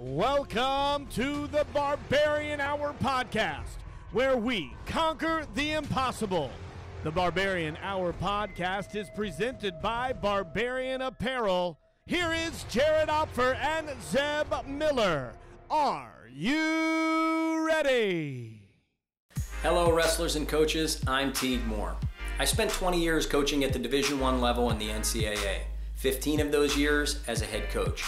Welcome to the Barbarian Hour podcast, where we conquer the impossible. The Barbarian Hour podcast is presented by Barbarian Apparel. Here is Jared Opfer and Zeb Miller. Are you ready? Hello, wrestlers and coaches. I'm Teague Moore. I spent 20 years coaching at the Division One level in the NCAA. 15 of those years as a head coach.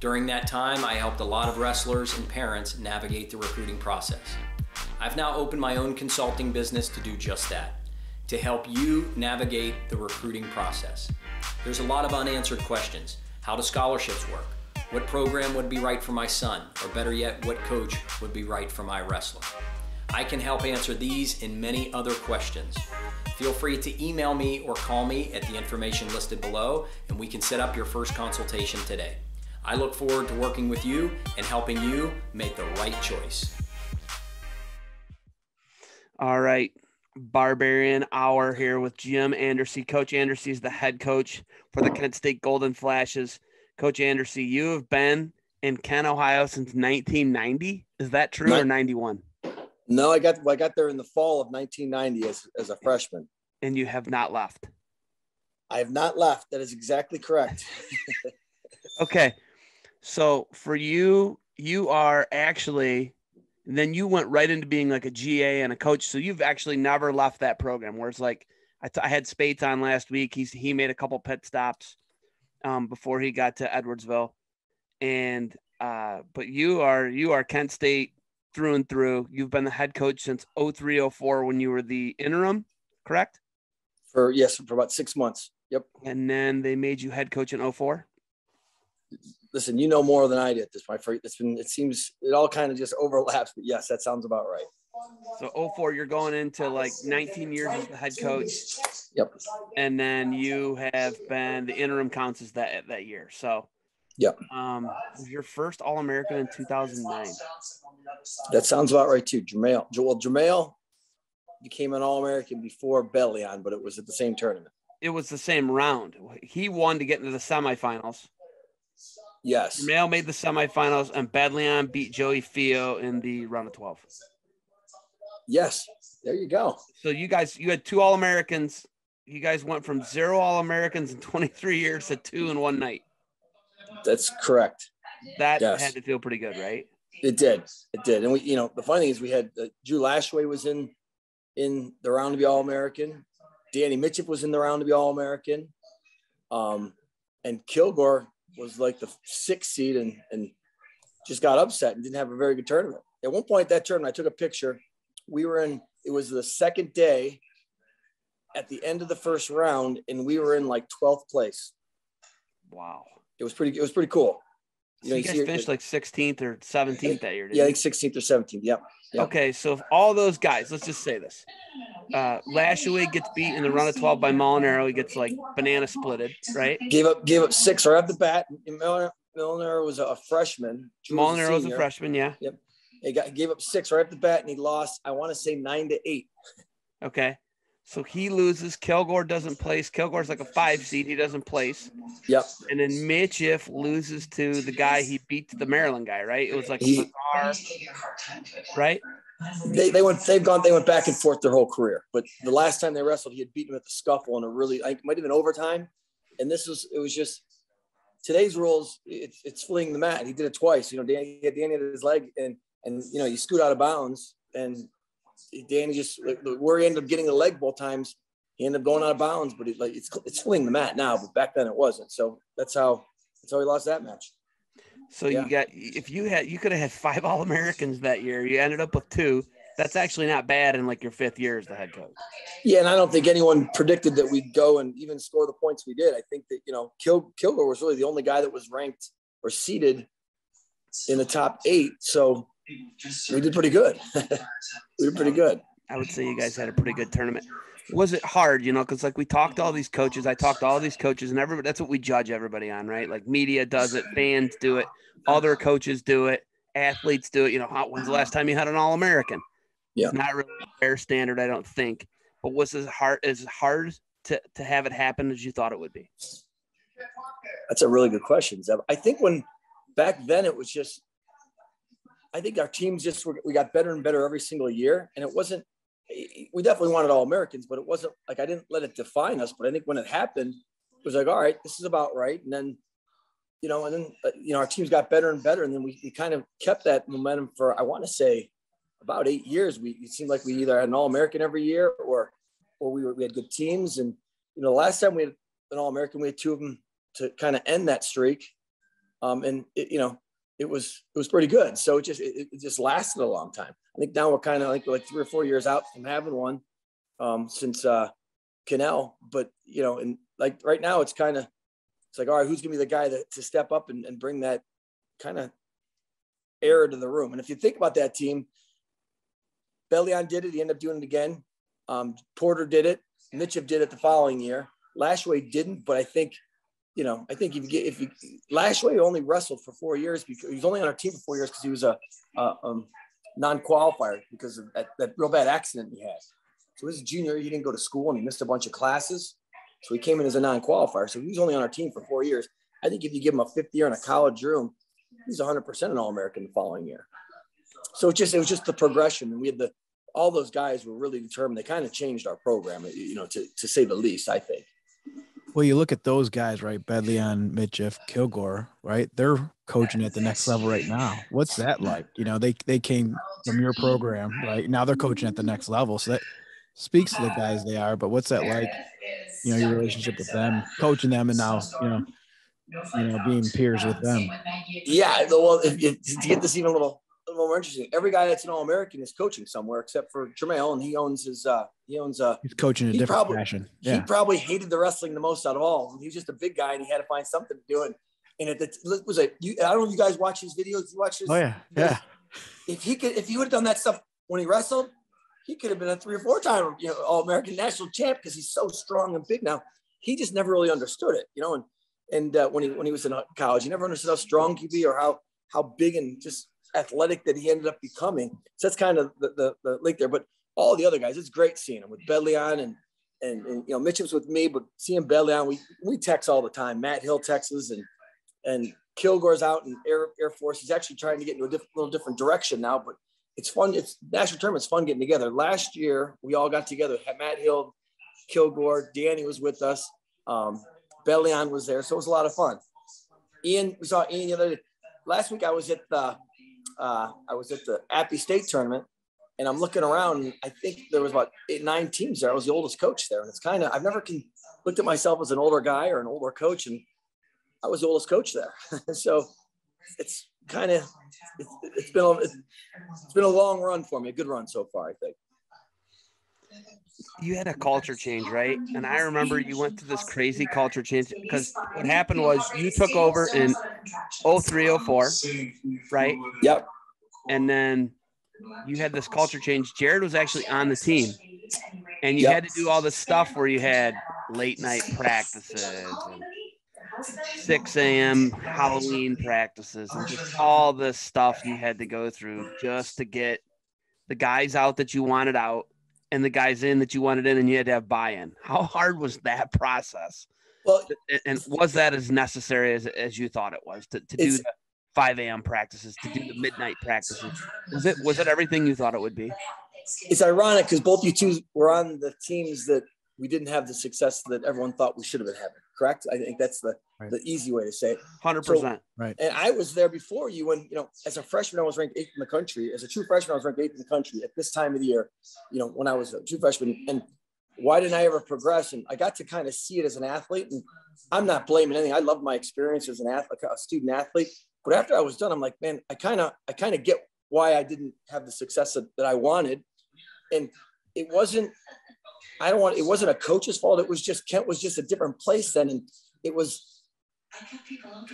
During that time, I helped a lot of wrestlers and parents navigate the recruiting process. I've now opened my own consulting business to do just that, to help you navigate the recruiting process. There's a lot of unanswered questions. How do scholarships work? What program would be right for my son? Or better yet, what coach would be right for my wrestler? I can help answer these and many other questions. Feel free to email me or call me at the information listed below, and we can set up your first consultation today. I look forward to working with you and helping you make the right choice. All right. Barbarian Hour here with Jim Andrassy. Coach Andrassy is the head coach for the Kent State Golden Flashes. Coach Andrassy, you have been in Kent, Ohio since 1990. Is that true or 91? No, I got I got there in the fall of 1990 as, as a freshman. And you have not left. I have not left. That is exactly correct. okay. So for you, you are actually then you went right into being like a GA and a coach. So you've actually never left that program. Where it's like I, t- I had Spates on last week. He's he made a couple pit stops um, before he got to Edwardsville, and uh, but you are you are Kent State through and through. You've been the head coach since 0304 when you were the interim, correct? For yes, for about six months. Yep. And then they made you head coach in 04 listen, you know more than I did at this point. It's been, it seems, it all kind of just overlaps. But yes, that sounds about right. So 04, you're going into like 19 years as the head coach. Yep. And then you have been the interim councils that that year. So. Yep. Um, your first All American in 2009. That sounds about right too. Jermail. Well, Jermail became an All American before Bedlion, but it was at the same tournament. It was the same round. He won to get into the semifinals. Yes. Male made the semifinals, and Bedlion beat Joey Fio in the round of 12. Yes. There you go. So you guys, you had two All Americans. You guys went from zero All Americans in 23 years to two in one night. That's correct. That yes. had to feel pretty good, right? It did. It did. And we, you know, the funny thing is we had uh, Drew Lashway was in in the round to be All American. Danny Mitchell was in the round to be All American. Um, and Kilgore was like the sixth seed and, and just got upset and didn't have a very good tournament. At one point that tournament, I took a picture. We were in, it was the second day at the end of the first round, and we were in like 12th place. Wow. It was pretty, it was pretty cool. You, know, you guys finished like 16th or 17th that year. Yeah, like 16th or 17th. Yep. yep. Okay. So if all those guys, let's just say this uh, Lashaway gets beat in the run of 12 by Molinaro. He gets like banana splitted, right? Gave up, gave up six right off the bat. Molinaro, was a freshman. Molinaro was a, was a freshman, yeah. Yep. He got gave up six right off the bat, and he lost. I want to say nine to eight. Okay. So he loses. Kilgore doesn't place. Kilgore's like a five seed. He doesn't place. Yep. And then Mitchiff loses to the guy he beat the Maryland guy, right? It was like he, bizarre, right? They, they went they've gone they went back and forth their whole career. But the last time they wrestled, he had beaten him at the scuffle in a really I might have been overtime. And this was it was just today's rules. It's it's fleeing the mat. He did it twice. You know, Danny had Danny at his leg and and you know you scoot out of bounds and Danny just like, where he ended up getting the leg both times. He ended up going out of bounds, but it, like it's it's fleeing the mat now. But back then it wasn't. So that's how that's how he lost that match. So yeah. you got if you had you could have had five All Americans that year. You ended up with two. That's actually not bad in like your fifth year as the head coach. Yeah, and I don't think anyone predicted that we'd go and even score the points we did. I think that you know Kil- Kilgore was really the only guy that was ranked or seated in the top eight. So we did pretty good. we did pretty good. I would say you guys had a pretty good tournament was it hard, you know, because like we talked to all these coaches, I talked to all these coaches, and everybody that's what we judge everybody on, right? Like media does it, fans do it, other coaches do it, athletes do it. You know, how, when's the last time you had an All American? Yeah, not really a fair standard, I don't think. But was as hard as hard to to have it happen as you thought it would be? That's a really good question, Zeb. I think when back then it was just I think our teams just were, we got better and better every single year. And it wasn't, we definitely wanted all Americans, but it wasn't like I didn't let it define us. But I think when it happened, it was like, all right, this is about right. And then, you know, and then, uh, you know, our teams got better and better. And then we, we kind of kept that momentum for, I want to say, about eight years. We, it seemed like we either had an All American every year or, or we, were, we had good teams. And, you know, the last time we had an All American, we had two of them to kind of end that streak. Um, and, it, you know, it was it was pretty good. So it just it, it just lasted a long time. I think now we're kind of like like three or four years out from having one um, since uh, Cannell. But you know, and like right now, it's kind of it's like all right, who's gonna be the guy that to step up and, and bring that kind of air to the room? And if you think about that team, Bellion did it. He ended up doing it again. Um, Porter did it. Mitchell did it the following year. Lashway didn't, but I think you know, I think if you get if you Lashway only wrestled for four years because he was only on our team for four years because he was a, a um, non-qualifier because of that, that, real bad accident he had. So his junior, he didn't go to school and he missed a bunch of classes. So he came in as a non-qualifier. So he was only on our team for four years. I think if you give him a fifth year in a college room, he's 100% an All-American the following year. So it just it was just the progression, and we had the all those guys were really determined. They kind of changed our program, you know, to to say the least. I think. Well, you look at those guys, right? Bedlion, Mitchell, Kilgore, right? They're coaching at the next level right now. What's that like? You know, they they came from your program, right? Now they're coaching at the next level. So that speaks to the guys they are. But what's that like? You know, your relationship with them, coaching them, and now you know, you know, being peers with them. Yeah. Well, if, if, to get this even a little more interesting. Every guy that's an All American is coaching somewhere except for Jermail, and he owns his. uh He owns. uh He's coaching a he different probably, fashion. Yeah. He probably hated the wrestling the most out of all. He was just a big guy, and he had to find something to do. And and it, it was a. You, I don't know if you guys watch his videos. You watch his. Oh yeah, yeah. If he could, if he would have done that stuff when he wrestled, he could have been a three or four time you know All American national champ because he's so strong and big now. He just never really understood it, you know. And and uh, when he when he was in college, he never understood how strong he'd be or how how big and just athletic that he ended up becoming. So that's kind of the, the, the link there. But all the other guys, it's great seeing him with Bedlion and, and, and you know, Mitchum's with me, but seeing Bedlion, we, we text all the time. Matt Hill texts and, and Kilgore's out in Air, Air Force. He's actually trying to get into a diff- little different direction now, but it's fun. It's national tournament's fun getting together. Last year, we all got together. Matt Hill, Kilgore, Danny was with us. Um, Bellion was there. So it was a lot of fun. Ian, we saw Ian the other day. Last week I was at the uh, I was at the Appy State tournament, and I'm looking around. And I think there was about eight, nine teams there. I was the oldest coach there, and it's kind of I've never can, looked at myself as an older guy or an older coach, and I was the oldest coach there. so it's kind of it's, it's been a, it's been a long run for me, a good run so far, I think. You had a culture change, right? And I remember you went through this crazy culture change because what happened was you took over in 0304, right? Yep. And then you had this culture change. Jared was actually on the team, and you Yep. had to do all this stuff where you had late night practices and 6 a.m. Halloween practices and just all this stuff you had to go through just to get the guys out that you wanted out and the guys in that you wanted in, and you had to have buy-in. How hard was that process? Well, And- And was that as necessary as, as you thought it was to, to do the 5 a.m. practices, to do the midnight practices? Was it was it everything you thought it would be? it's ironic because both you two were on the teams that we didn't have the success that everyone thought we should have been having. Correct? I think that's the Right. the easy way to say it. Hundred percent. Right. And I was there before you when, you know, as a freshman, I was ranked eighth in the country. As a true freshman, I was ranked eighth in the country at this time of the year, you know, when I was a true freshman. And why didn't I ever progress? And I got to kind of see it as an athlete. And I'm not blaming anything. I love my experience as an athlete, a student athlete. But after I was done, I'm like, man, I kind of, I kind of get why I didn't have the success that, that I wanted. And it wasn't, I don't want, it wasn't a coach's fault. It was just, Kent was just a different place then. And it was,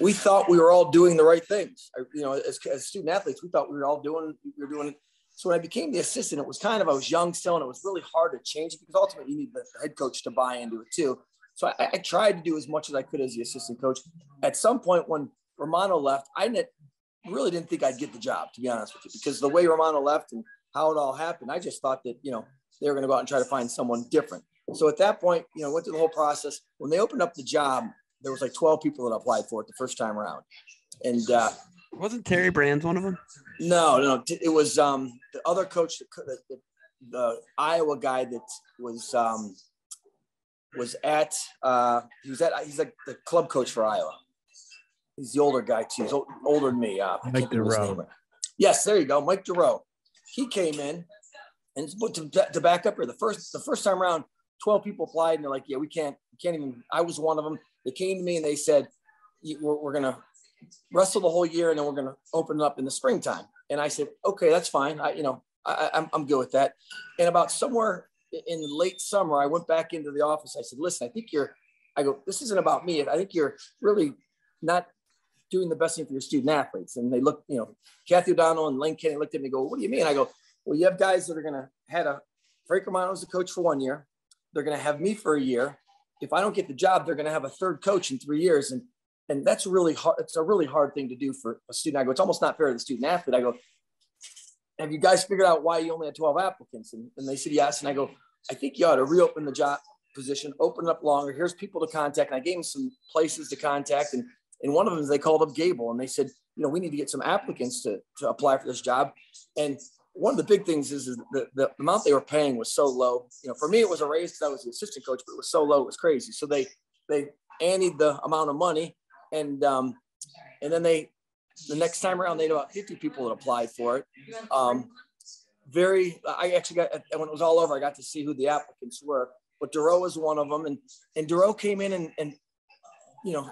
we thought we were all doing the right things. I- You know, as, as student athletes, we thought we were all doing, we were doing it. So when I became the assistant, it was kind of, I was young still, and it was really hard to change it because ultimately you need the head coach to buy into it too. So I, I tried to do as much as I could as the assistant coach. At some point when Romano left, I didn't, really didn't think I'd get the job, to be honest with you, because the way Romano left and how it all happened, I just thought that, you know, they were going to go out and try to find someone different. So at that point, you know, went through the whole process. When they opened up the job, there was like 12 people that applied for it the first time around. And uh, Wasn't Terry Brands one of them? No, no, it was um, the other coach, the, the, the Iowa guy that was um, was at uh, he was at he's like the club coach for Iowa. He's the older guy too. He's older than me. Uh, Mike DeRoe. Yes, there you go, Mike DeRoe. He came in, and to, to back up here, the first the first time around, twelve people applied, and they're like, "Yeah, we can't, we can't even." I was one of them. They came to me and they said, "We're, we're gonna wrestle the whole year, and then we're gonna open it up in the springtime." And I said, "Okay, that's fine. I, you know, I, I'm, I'm good with that." And about somewhere in late summer, I went back into the office. I said, "Listen, I think you're." I go, "This isn't about me. I think you're really not doing the best thing for your student athletes." And they look, you know, Kathy O'Donnell and Laing Kennedy looked at me and go, "What do you mean?" I go, "Well, you have guys that are going to had a Frank Romano as a coach for one year. They're going to have me for a year. If I don't get the job, they're going to have a third coach in three years, and and that's really hard. It's a really hard thing to do for a student. I go, it's almost not fair to the student athlete. I go, have you guys figured out why you only had 12 applicants? And, and they said yes. And I go, I think you ought to reopen the job position, open it up longer. Here's people to contact. And I gave them some places to contact. And, and one of them is they called up Gable and they said, you know, we need to get some applicants to, to apply for this job. And one of the big things is, is the, the amount they were paying was so low. You know, for me, it was a raise because I was the assistant coach, but it was so low, it was crazy. So they, they anteed the amount of money. And, um, and then they, the next time around, they had about 50 people that applied for it. Um, very, I actually got, when it was all over, I got to see who the applicants were, but DeRoe was one of them. And, and DeRoe came in and, and, you know,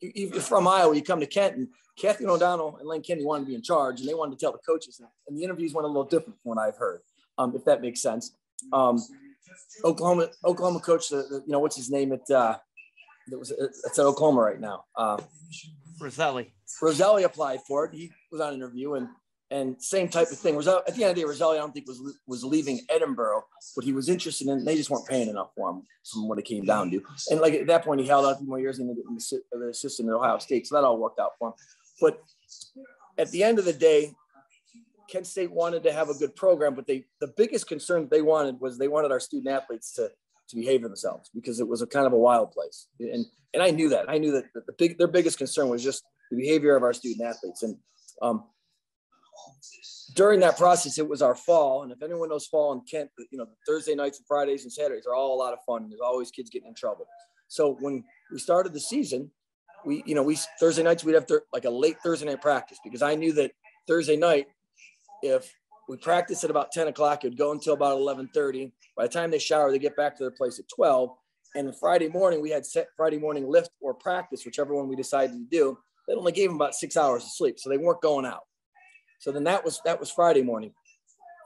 you're from Iowa, you come to Kenton, Kathy O'Donnell and Laing Kennedy wanted to be in charge and they wanted to tell the coaches. that. And the interviews went a little different from what I've heard, um, if that makes sense. Um, Oklahoma, Oklahoma coach, the, the, you know, what's his name? It, uh, it was, it's at Oklahoma right now. Uh, Rosselli. Rosselli applied for it. He was on interview and and same type of thing. Rosselli, at the end of the day, Rosselli, I don't think was was leaving Edinboro, but he was interested in. They just weren't paying enough for him from what it came down to. And like at that point, he held out a few more years and the assistant at Ohio State, so that all worked out for him. But at the end of the day, Kent State wanted to have a good program, but they the biggest concern they wanted was they wanted our student athletes to to behave themselves because it was a kind of a wild place. And and I knew that. I knew that the big their biggest concern was just the behavior of our student athletes. And um, during that process, it was our fall. And if anyone knows fall in Kent, you know, Thursday nights and Fridays and Saturdays are all a lot of fun. There's always kids getting in trouble. So when we started the season, we, you know, we Thursday nights we'd have th- like a late Thursday night practice because I knew that Thursday night, if we practiced at about 10 o'clock, it'd go until about 11:30. By the time they shower, they get back to their place at 12. And Friday morning, we had set Friday morning lift or practice, whichever one we decided to do. They only gave them about six hours of sleep, so they weren't going out. So then that was that was Friday morning.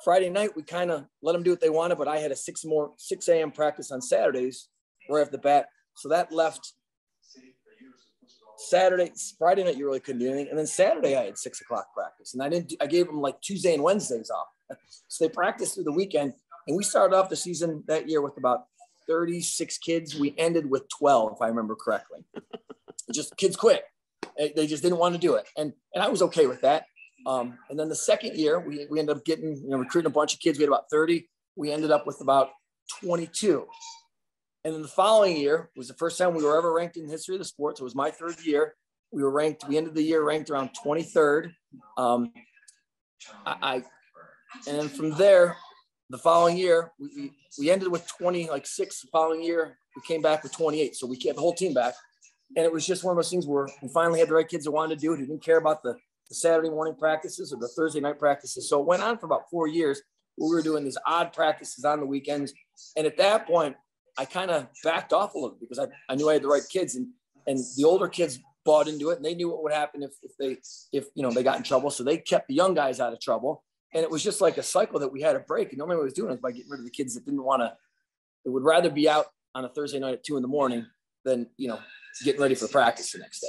Friday night, we kind of let them do what they wanted, but I had a six more 6 a.m. practice on Saturdays right off the bat. So that left Saturday, Friday night, you really couldn't do anything. And then Saturday, I had six o'clock practice. And I didn't, I gave them like Tuesday and Wednesdays off. So they practiced through the weekend. And we started off the season that year with about 36 kids. We ended with 12, if I remember correctly. just kids quit. They just didn't want to do it. And, and I was okay with that. Um, and then the second year, we, we ended up getting, you know, recruiting a bunch of kids. We had about 30. We ended up with about 22. And then the following year was the first time we were ever ranked in the history of the sport. So it was my third year. We were ranked, we ended the year ranked around 23rd. Um, I, I, and then from there, the following year, we, we ended with 20, like six the following year. We came back with 28. So we kept the whole team back. And it was just one of those things where we finally had the right kids that wanted to do it, who didn't care about the, the Saturday morning practices or the Thursday night practices. So it went on for about four years. We were doing these odd practices on the weekends. And at that point, I kind of backed off a little because I, I knew I had the right kids and and the older kids bought into it and they knew what would happen if, if they if you know they got in trouble. So they kept the young guys out of trouble. And it was just like a cycle that we had a break. And the only way I was doing it was by getting rid of the kids that didn't want to, that would rather be out on a Thursday night at two in the morning than, you know, getting ready for practice the next day.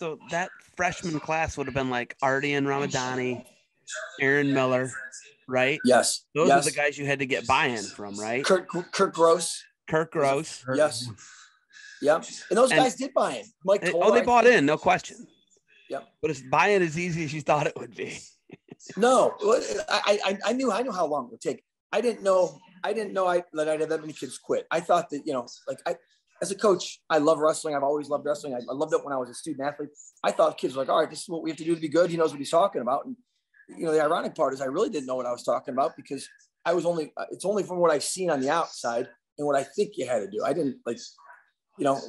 So that freshman class would have been like Artie and Ramadani, Aaron Miller, right? Yes. Those yes. are the guys you had to get buy-in from, right? Kirk, Kirk Gross. Kirk Gross. Yes. Yep. And those And- guys did buy in. Mike They- Toller, oh, they I bought think. in, no question. Yep. But it's buy-in as easy as you thought it would be. No, I, I, I knew, I knew how long it would take. I didn't know, I didn't know I, that I'd have that many kids quit. I thought that, you know, like I, as a coach, I love wrestling. I've always loved wrestling. I, I, loved it when I was a student athlete. I thought kids were like, all right, this is what we have to do to be good. He knows what he's talking about. And, you know, the ironic part is I really didn't know what I was talking about because I was only, it's only from what I've seen on the outside and what I think you had to do. I didn't like, you know,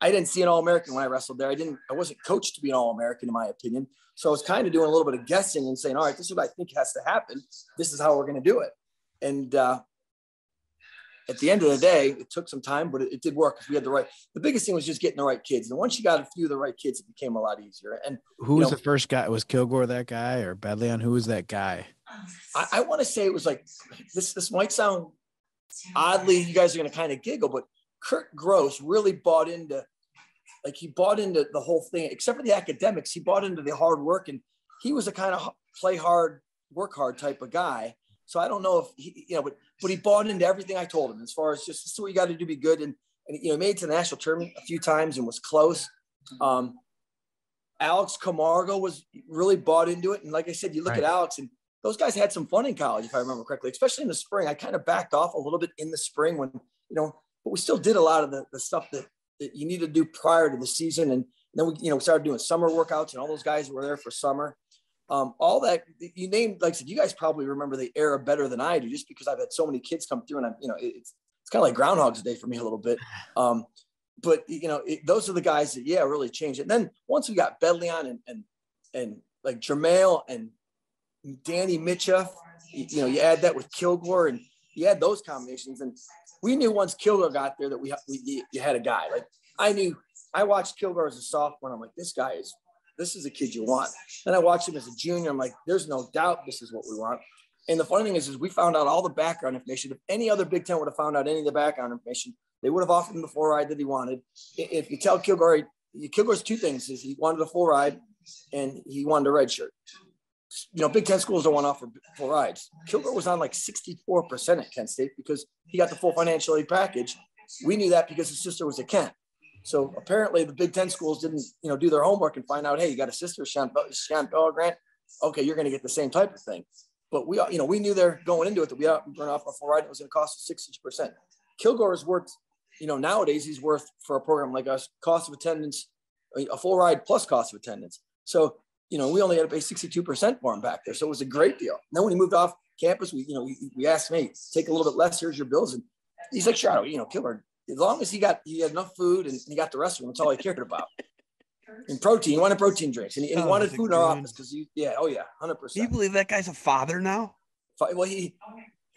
I didn't see an All-American when I wrestled there. I didn't, I wasn't coached to be an All-American in my opinion. So I was kind of doing a little bit of guessing and saying, all right, this is what I think has to happen. This is how we're going to do it. And, uh, at the end of the day, it took some time, but it, it did work because we had the right. The biggest thing was just getting the right kids, and once you got a few of the right kids, it became a lot easier. And who was know, the first guy? Was Kilgore that guy or Bedlion? Who was that guy? I, I want to say it was like this. This might sound oddly, you guys are going to kind of giggle, but Kurt Gross really bought into, like he bought into the whole thing, except for the academics. He bought into the hard work, and he was a kind of play hard, work hard type of guy. So I don't know if he, you know, but but he bought into everything I told him as far as just this is what you got to do to be good. And and you know, made it to the national tournament a few times and was close. Um, Alex Camargo was really bought into it. And like I said, you look right. at Alex and those guys had some fun in college, if I remember correctly, especially in the spring. I kind of backed off a little bit in the spring when, you know, but we still did a lot of the, the stuff that, that you need to do prior to the season. And then we, you know, started doing summer workouts and all those guys were there for summer. Um, all that you named, like I said, you guys probably remember the era better than I do, just because I've had so many kids come through, and I'm, you know, it's it's kind of like Groundhog's Day for me a little bit. Um, but you know, it, those are the guys that yeah really changed. And then once we got Bedlion and and and like Jermail and Danny Mitchell, you, you know, you add that with Kilgore, and you add those combinations, and we knew once Kilgore got there that we, we you had a guy. Like I knew, I watched Kilgore as a sophomore. I'm like, this guy is this is a kid you want. Then I watched him as a junior. I'm like, there's no doubt this is what we want. And the funny thing is, is we found out all the background information. If any other Big Ten would have found out any of the background information, they would have offered him the full ride that he wanted. If you tell Kilgore, Kilgore's two things: is he wanted a full ride, and he wanted a red shirt. You know, Big Ten schools don't want to offer full rides. Kilgore was on like 64% at Kent State because he got the full financial aid package. We knew that because his sister was at Kent. So apparently the Big Ten schools didn't, you know, do their homework and find out, hey, you got a sister, Sean, Sean Grant. Okay, you're going to get the same type of thing. But we, you know, we knew they're going into it that we are going off a full ride. It was going to cost us 60%. Kilgore is worth, you know, nowadays he's worth for a program like us, cost of attendance, a full ride plus cost of attendance. So, you know, we only had to pay 62% for him back there. So it was a great deal. And then when he moved off campus, we, you know, we, we asked me, take a little bit less, here's your bills. And he's like, sure, you know, Kilgore, as long as he got he had enough food and he got the rest of them, that's all he cared about. And protein, he wanted protein drinks, and he, and he oh, wanted food in our office because he, yeah, oh yeah, hundred percent. Do you believe that guy's a father now? Well, he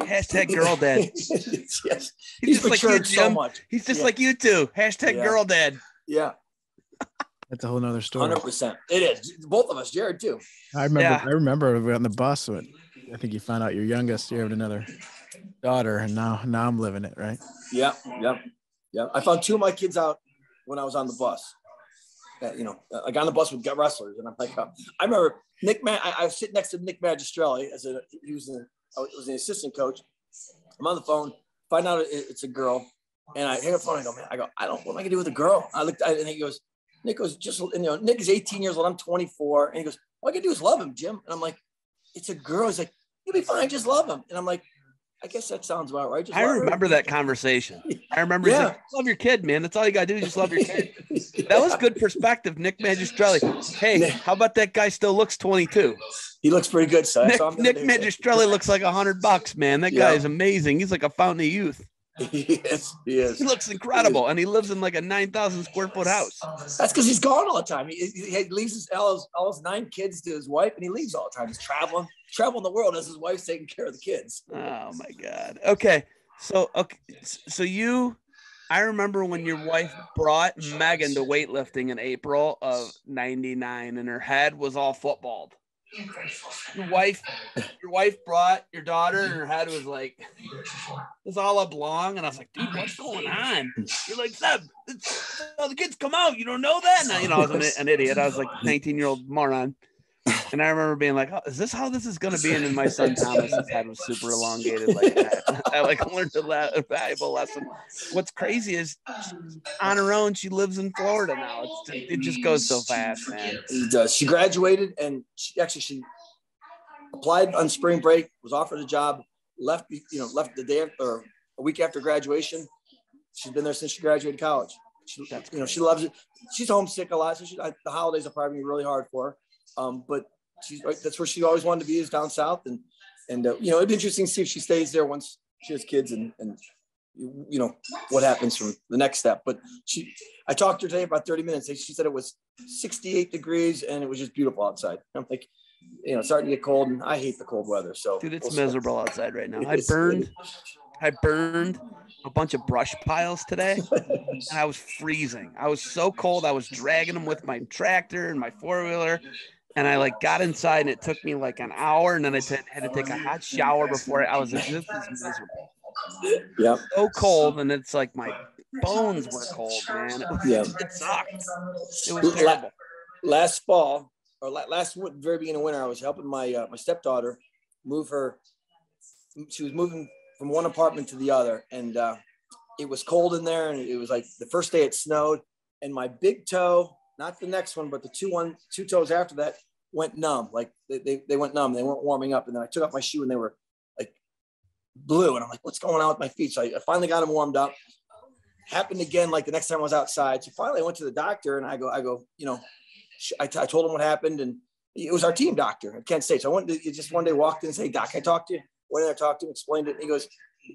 hashtag girl dad. yes, he's, he's just matured like you, so much. He's just yeah. like you two. Hashtag yeah. girl dad. Yeah. That's a whole nother story. Hundred percent. It is. Both of us, Jared too. I remember. Yeah. I remember we were on the bus. When I think you found out your youngest. You have another daughter, and now now I'm living it, right? Yeah. Yep. Yeah, I found two of my kids out when I was on the bus. Uh, you know, I got on the bus with gut wrestlers, and I'm like, uh, I remember Nick. Man, I, I, was sitting next to Nick Magistrelli as a he was an I was an assistant coach. I'm on the phone, find out it's a girl, and I hang up the phone. I go, man, I go, I don't. What am I gonna do with a girl? I looked, I, and he goes, Nick goes, just you know, Nick is 18 years old. I'm 24, and he goes, all I can do is love him, Jim. And I'm like, it's a girl. He's like, you'll be fine, just love him. And I'm like, I guess that sounds about right. Just I remember that conversation. I remember yeah. Like, love your kid, man. That's all you gotta do. Just love your kid. yeah. That was good perspective, Nick Magistrelli. Hey, how about that guy still looks 22? He looks pretty good, so Nick, Nick Magistrelli looks like a hundred bucks, man. That yeah. guy is amazing. He's like a fountain of youth. He is. He looks incredible, he and he lives in like a nine thousand square foot house. That's because he's gone all the time. He, he leaves his all, his all his nine kids to his wife, and he leaves all the time. He's traveling, traveling the world as his wife's taking care of the kids. Oh my god. Okay, so okay, so you, I remember when your wife brought Megan to weightlifting in April of '99, and her head was all footballed your wife your wife brought your daughter and her head was like it's all up long and i was like dude what's going on? You're like Zeb, oh, the kids come out. You don't know that? And I, you know i was an, an idiot. I was like 19 year old moron and I remember being like, oh, "Is this how this is going to be?" And then my son Thomas's head was super elongated like that. I like learned a, la- a, valuable lesson. What's crazy is on her own, she lives in Florida now. It's, it just goes so fast, man. It does. She graduated, and she actually she applied on spring break, was offered a job, left you know left the day or a week after graduation, She's been there since she graduated college. She, you know, she loves it. She's homesick a lot, so she, I, the holidays are probably really hard for her. Um, but she's that's where she always wanted to be is down south, and and uh, you know, it'd be interesting to see if she stays there once she has kids and and you know what happens from the next step. But she, I talked to her today about 30 minutes. She said it was 68 degrees and it was just beautiful outside. I'm like, you know, starting to get cold, and I hate the cold weather. So, dude, it's we'll miserable outside right now. I burned, I burned a bunch of brush piles today, and I was freezing. I was so cold. I was dragging them with my tractor and my four wheeler, and I like got inside, and it took me like an hour, and then I t- had to take a hot shower before I was like, this is miserable. Yeah. So cold, and it's like my bones were cold, man. It, yeah. It sucked. It was terrible. Last fall, or last very beginning of winter, I was helping my uh, my stepdaughter move her. She was moving from one apartment to the other, and uh, it was cold in there, and it was like the first day it snowed, and my big toe, not the next one, but the two one two toes after that went numb. Like they, they, they went numb. They weren't warming up, and then I took off my shoe, and they were like blue, and I'm like, what's going on with my feet? So I, I finally got them warmed up. Happened again, like the next time I was outside. So finally, I went to the doctor, and I go, I go, you know, I, t- I told him what happened, and it was our team doctor at Kent State. So I went to, just one day walked in and say, Doc, I talked to you. Went in there, talked to him, explained it. And he goes,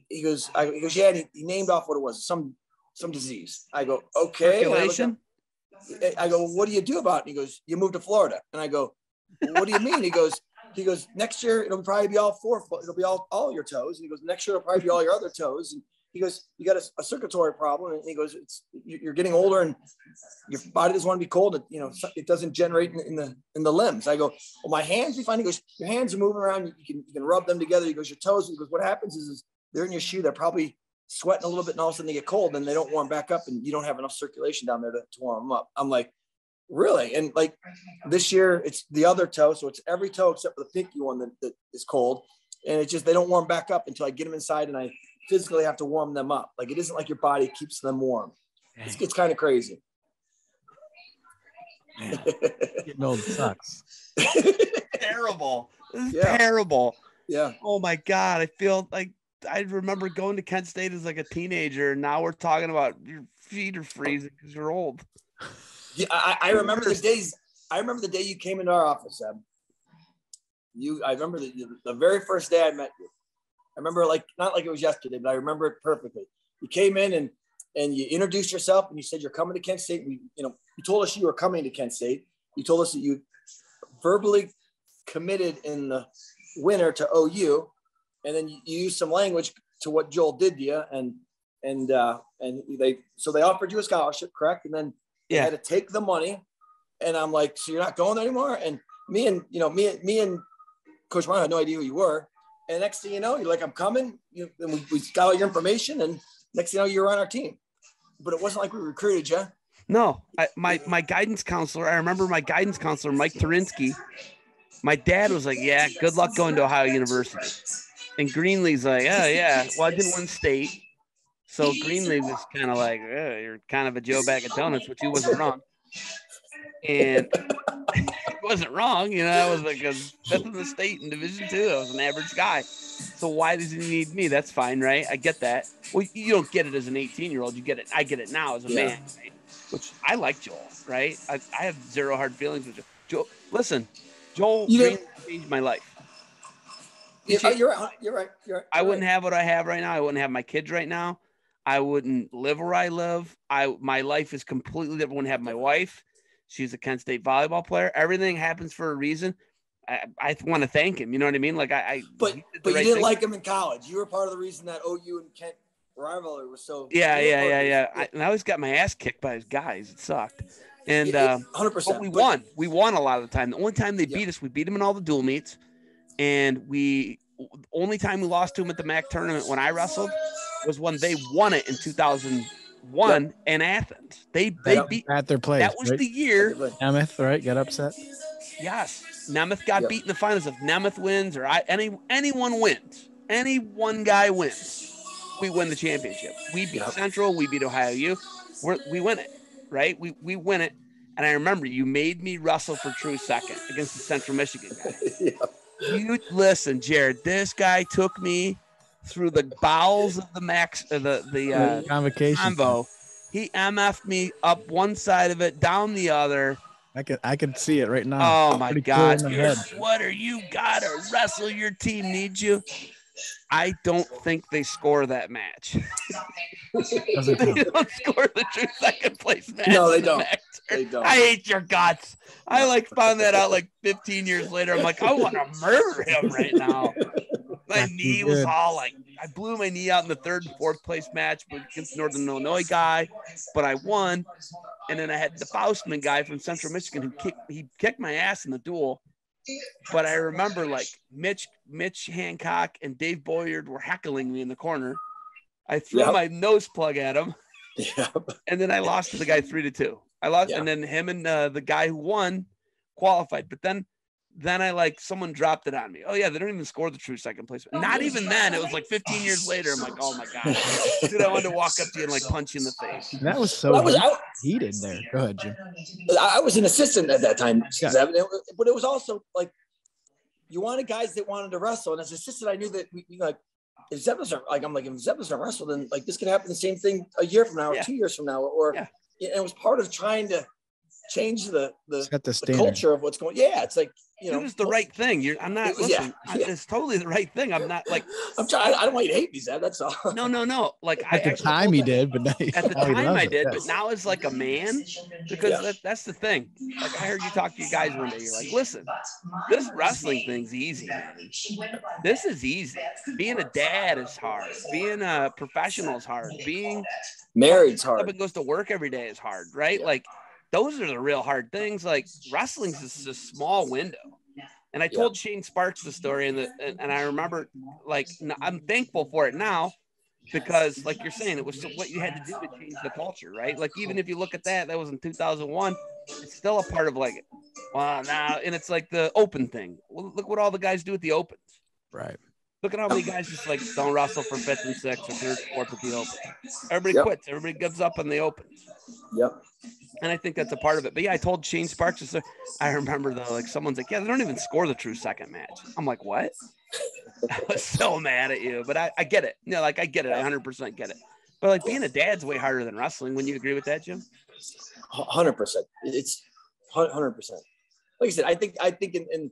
he goes, I, he goes, yeah. He, he, named off what it was, some some disease. I go, okay. Circulation. I, go, what do you do about it? And he goes, you move to Florida. And I go, what do you mean? He goes, he goes, next year it'll probably be all four. It'll be all all your toes. And he goes, next year it'll probably be all your other toes. And he goes, you got a, a, circulatory problem. And he goes, it's you're getting older and your body doesn't want to be cold. It, you know, it doesn't generate in, in, the in the limbs. I go, well, my hands be fine. He goes, your hands are moving around. You can you can rub them together. He goes, your toes. He goes, what happens is, is they're in your shoe. They're probably sweating a little bit, and all of a sudden they get cold, and they don't warm back up, and you don't have enough circulation down there to, to warm them up. I'm like, really? And like this year, it's the other toe, so it's every toe except for the pinky one that, that is cold, and it's just they don't warm back up until I get them inside, and I physically have to warm them up. Like it isn't like your body keeps them warm. It's, it's kind of crazy. Man, getting old sucks. terrible. This is yeah. terrible. Yeah. Oh my God. I feel like I remember going to Kent State as like a teenager, and now we're talking about your feet are freezing because you're old. Yeah, I, I, remember the days. I remember the day you came into our office. You, I remember the, the very first day I met you. I remember like not like it was yesterday, but I remember it perfectly. You came in and and you introduced yourself and you said you're coming to Kent State. We, you know, you told us you were coming to Kent State. You told us that you verbally committed in the winter to OU, and then you, you used some language to what Joel did to you, and and uh, and they so they offered you a scholarship, correct? And then yeah. you had to take the money, and I'm like, so you're not going there anymore? And me and you know me me and Coach Ryan had no idea who you were, and next thing you know, you're like, I'm coming. You, and we, we got all your information, and next thing you know, you're on our team. But it wasn't like we recruited you. No, I, my my guidance counselor. I remember my guidance counselor, Mike Turinsky. My dad was like, "Yeah, good luck going to Ohio University." And Greenlee's like, "Oh yeah, well I didn't win state." So Greenlee was kind of like, oh, "You're kind of a Joe bag of donuts," which he wasn't wrong. And it wasn't wrong. You know, I was like a fifth in the state in Division Two. I was an average guy. So why does he need me? That's fine, right? I get that. Well, you don't get it as an 18 year old. You get it. I get it now as a yeah. man, right? which I like Joel, right? I, I have zero hard feelings with Joel. Joel listen, Joel you changed my life. Yeah, oh, you're right. You're right. You're right. I wouldn't have what I have right now. I wouldn't have my kids right now. I wouldn't live where I live. I my life is completely different. I wouldn't have my wife. She's a Kent State volleyball player. Everything happens for a reason. I, I want to thank him. You know what I mean? Like I, I but but right you didn't thing. like him in college. You were part of the reason that OU and Kent rivalry was so. Yeah, yeah, yeah, yeah. I, and I always got my ass kicked by his guys. It sucked. And uh, hundred percent. We won. We won a lot of the time. The only time they beat us, we beat them in all the dual meets, and we only time we lost to them at the MAC tournament when I wrestled was when they won it in 2001 yep. in Athens. They they yep. beat at their place. That was right? the year Nemeth, right? Got upset. Yes, Nemeth got yep. beat in the finals. If Nemeth wins or I, any anyone wins, any one guy wins, we win the championship. We beat Central. We beat Ohio U. We're, we win it, right? We we win it. And I remember you made me wrestle for true second against the Central Michigan guy. You listen, Jared. This guy took me through the bowels of the max, uh, the the uh, Convocation. combo. He MF'd me up one side of it, down the other. I can I can see it right now. Oh my God! the You're sweater, you gotta wrestle. Your team needs you. I don't think they score that match. Doesn't they don't score the true second place match. No, they don't. They don't. I hate your guts. I like found that out like 15 years later. I'm like, I want to murder him right now. My knee was all like, I blew my knee out in the third and fourth place match against Northern Illinois guy, but I won. And then I had the Faustman guy from Central Michigan who kicked he kicked my ass in the duel. But I remember like Mitch Mitch Hancock and Dave Boyard were heckling me in the corner. I threw Yep. my nose plug at him Yeah. and then I lost to the guy three to two. I lost, Yeah. and then him and uh, the guy who won qualified. But then, then I like someone dropped it on me. Oh yeah, they don't even score the true second place. Oh, Not even then. It was like 15 years later. I'm like, oh my god, dude, I wanted to walk up to you and like punch you in the face. That was so Well, I was heat- I, heated there. Go ahead, Jim. I was an assistant at that time, Yeah. Zeb, and it was- but it was also like you wanted guys that wanted to wrestle. And as assistant, I knew that we, we like if Zeb doesn't like I'm like if Zeb doesn't wrestle, then like this could happen the same thing a year from now or Yeah. two years from now, or Yeah. and it was part of trying to change the the, Set the the culture of what's going. Yeah, it's like you know it was the right thing. You're, I'm not. It was- yeah, I- yeah. it's totally the right thing. I'm not like, I'm trying. I don't want you to hate me, Zeb. That's all. no, no, no. Like I At the time he did, but now he, At the time loves I it, did, yes. but now as like a man, because Yeah. that, that's the thing. Like I heard you talk to you guys one day. You're like, listen, this wrestling thing's easy. This is easy. Being a dad is hard. Being a professional is hard. Being Married's hard. up hard. and goes to work every day is hard, right? Like those are the real hard oh, things. Like wrestling's just a small window. And I Yeah. told Shane Sparks the story, and, the, and and I remember, like, I'm thankful for it now, because, like you're saying, it was what you had to do to change the culture, right? Like, even if you look at that, that was in 2001. It's still a part of like, well, now, and it's like the open thing. Well, look what all the guys do at the opens. right. Look at how many guys just like don't wrestle for fifth and sixth or third, fourth at the open. Everybody Yep. quits. Everybody gives up on the opens. Yep. And I think that's a part of it. But yeah, I told Shane Sparks. this- I remember though, like someone's like, yeah, they don't even score the true second match. I'm like, what? I was so mad at you, but I, I get it. You know, like I get it. I 100% get it. But like being a dad's way harder than wrestling. Wouldn't you agree with that, Jim? hundred percent. It's hundred percent. Like I said, I think I think in, in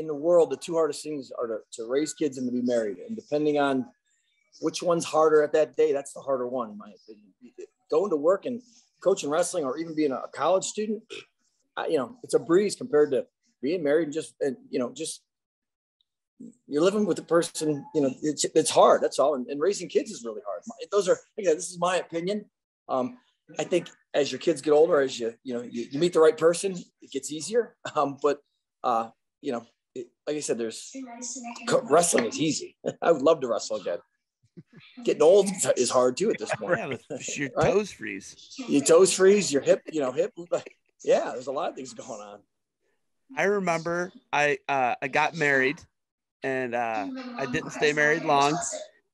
in the world, the two hardest things are to, to raise kids and to be married. And depending on which one's harder at that day, that's the harder one, in my opinion. Going to work and coaching wrestling, or even being a college student, I, you know, it's a breeze compared to being married and just and you know just you're living with the person. You know, it's it's hard. That's all. And, and raising kids is really hard. Those are again, this is my opinion. Um, I think as your kids get older, as you you know you, you meet the right person, it gets easier. Um, but uh, you know, it, like I said, there's wrestling is easy. I would love to wrestle again. Getting old is hard too at this point. Yeah, your Right? toes freeze. Your toes freeze, your hip, you know, hip. Yeah, there's a lot of things going on. I remember I uh, I got married, and uh, I didn't stay married long.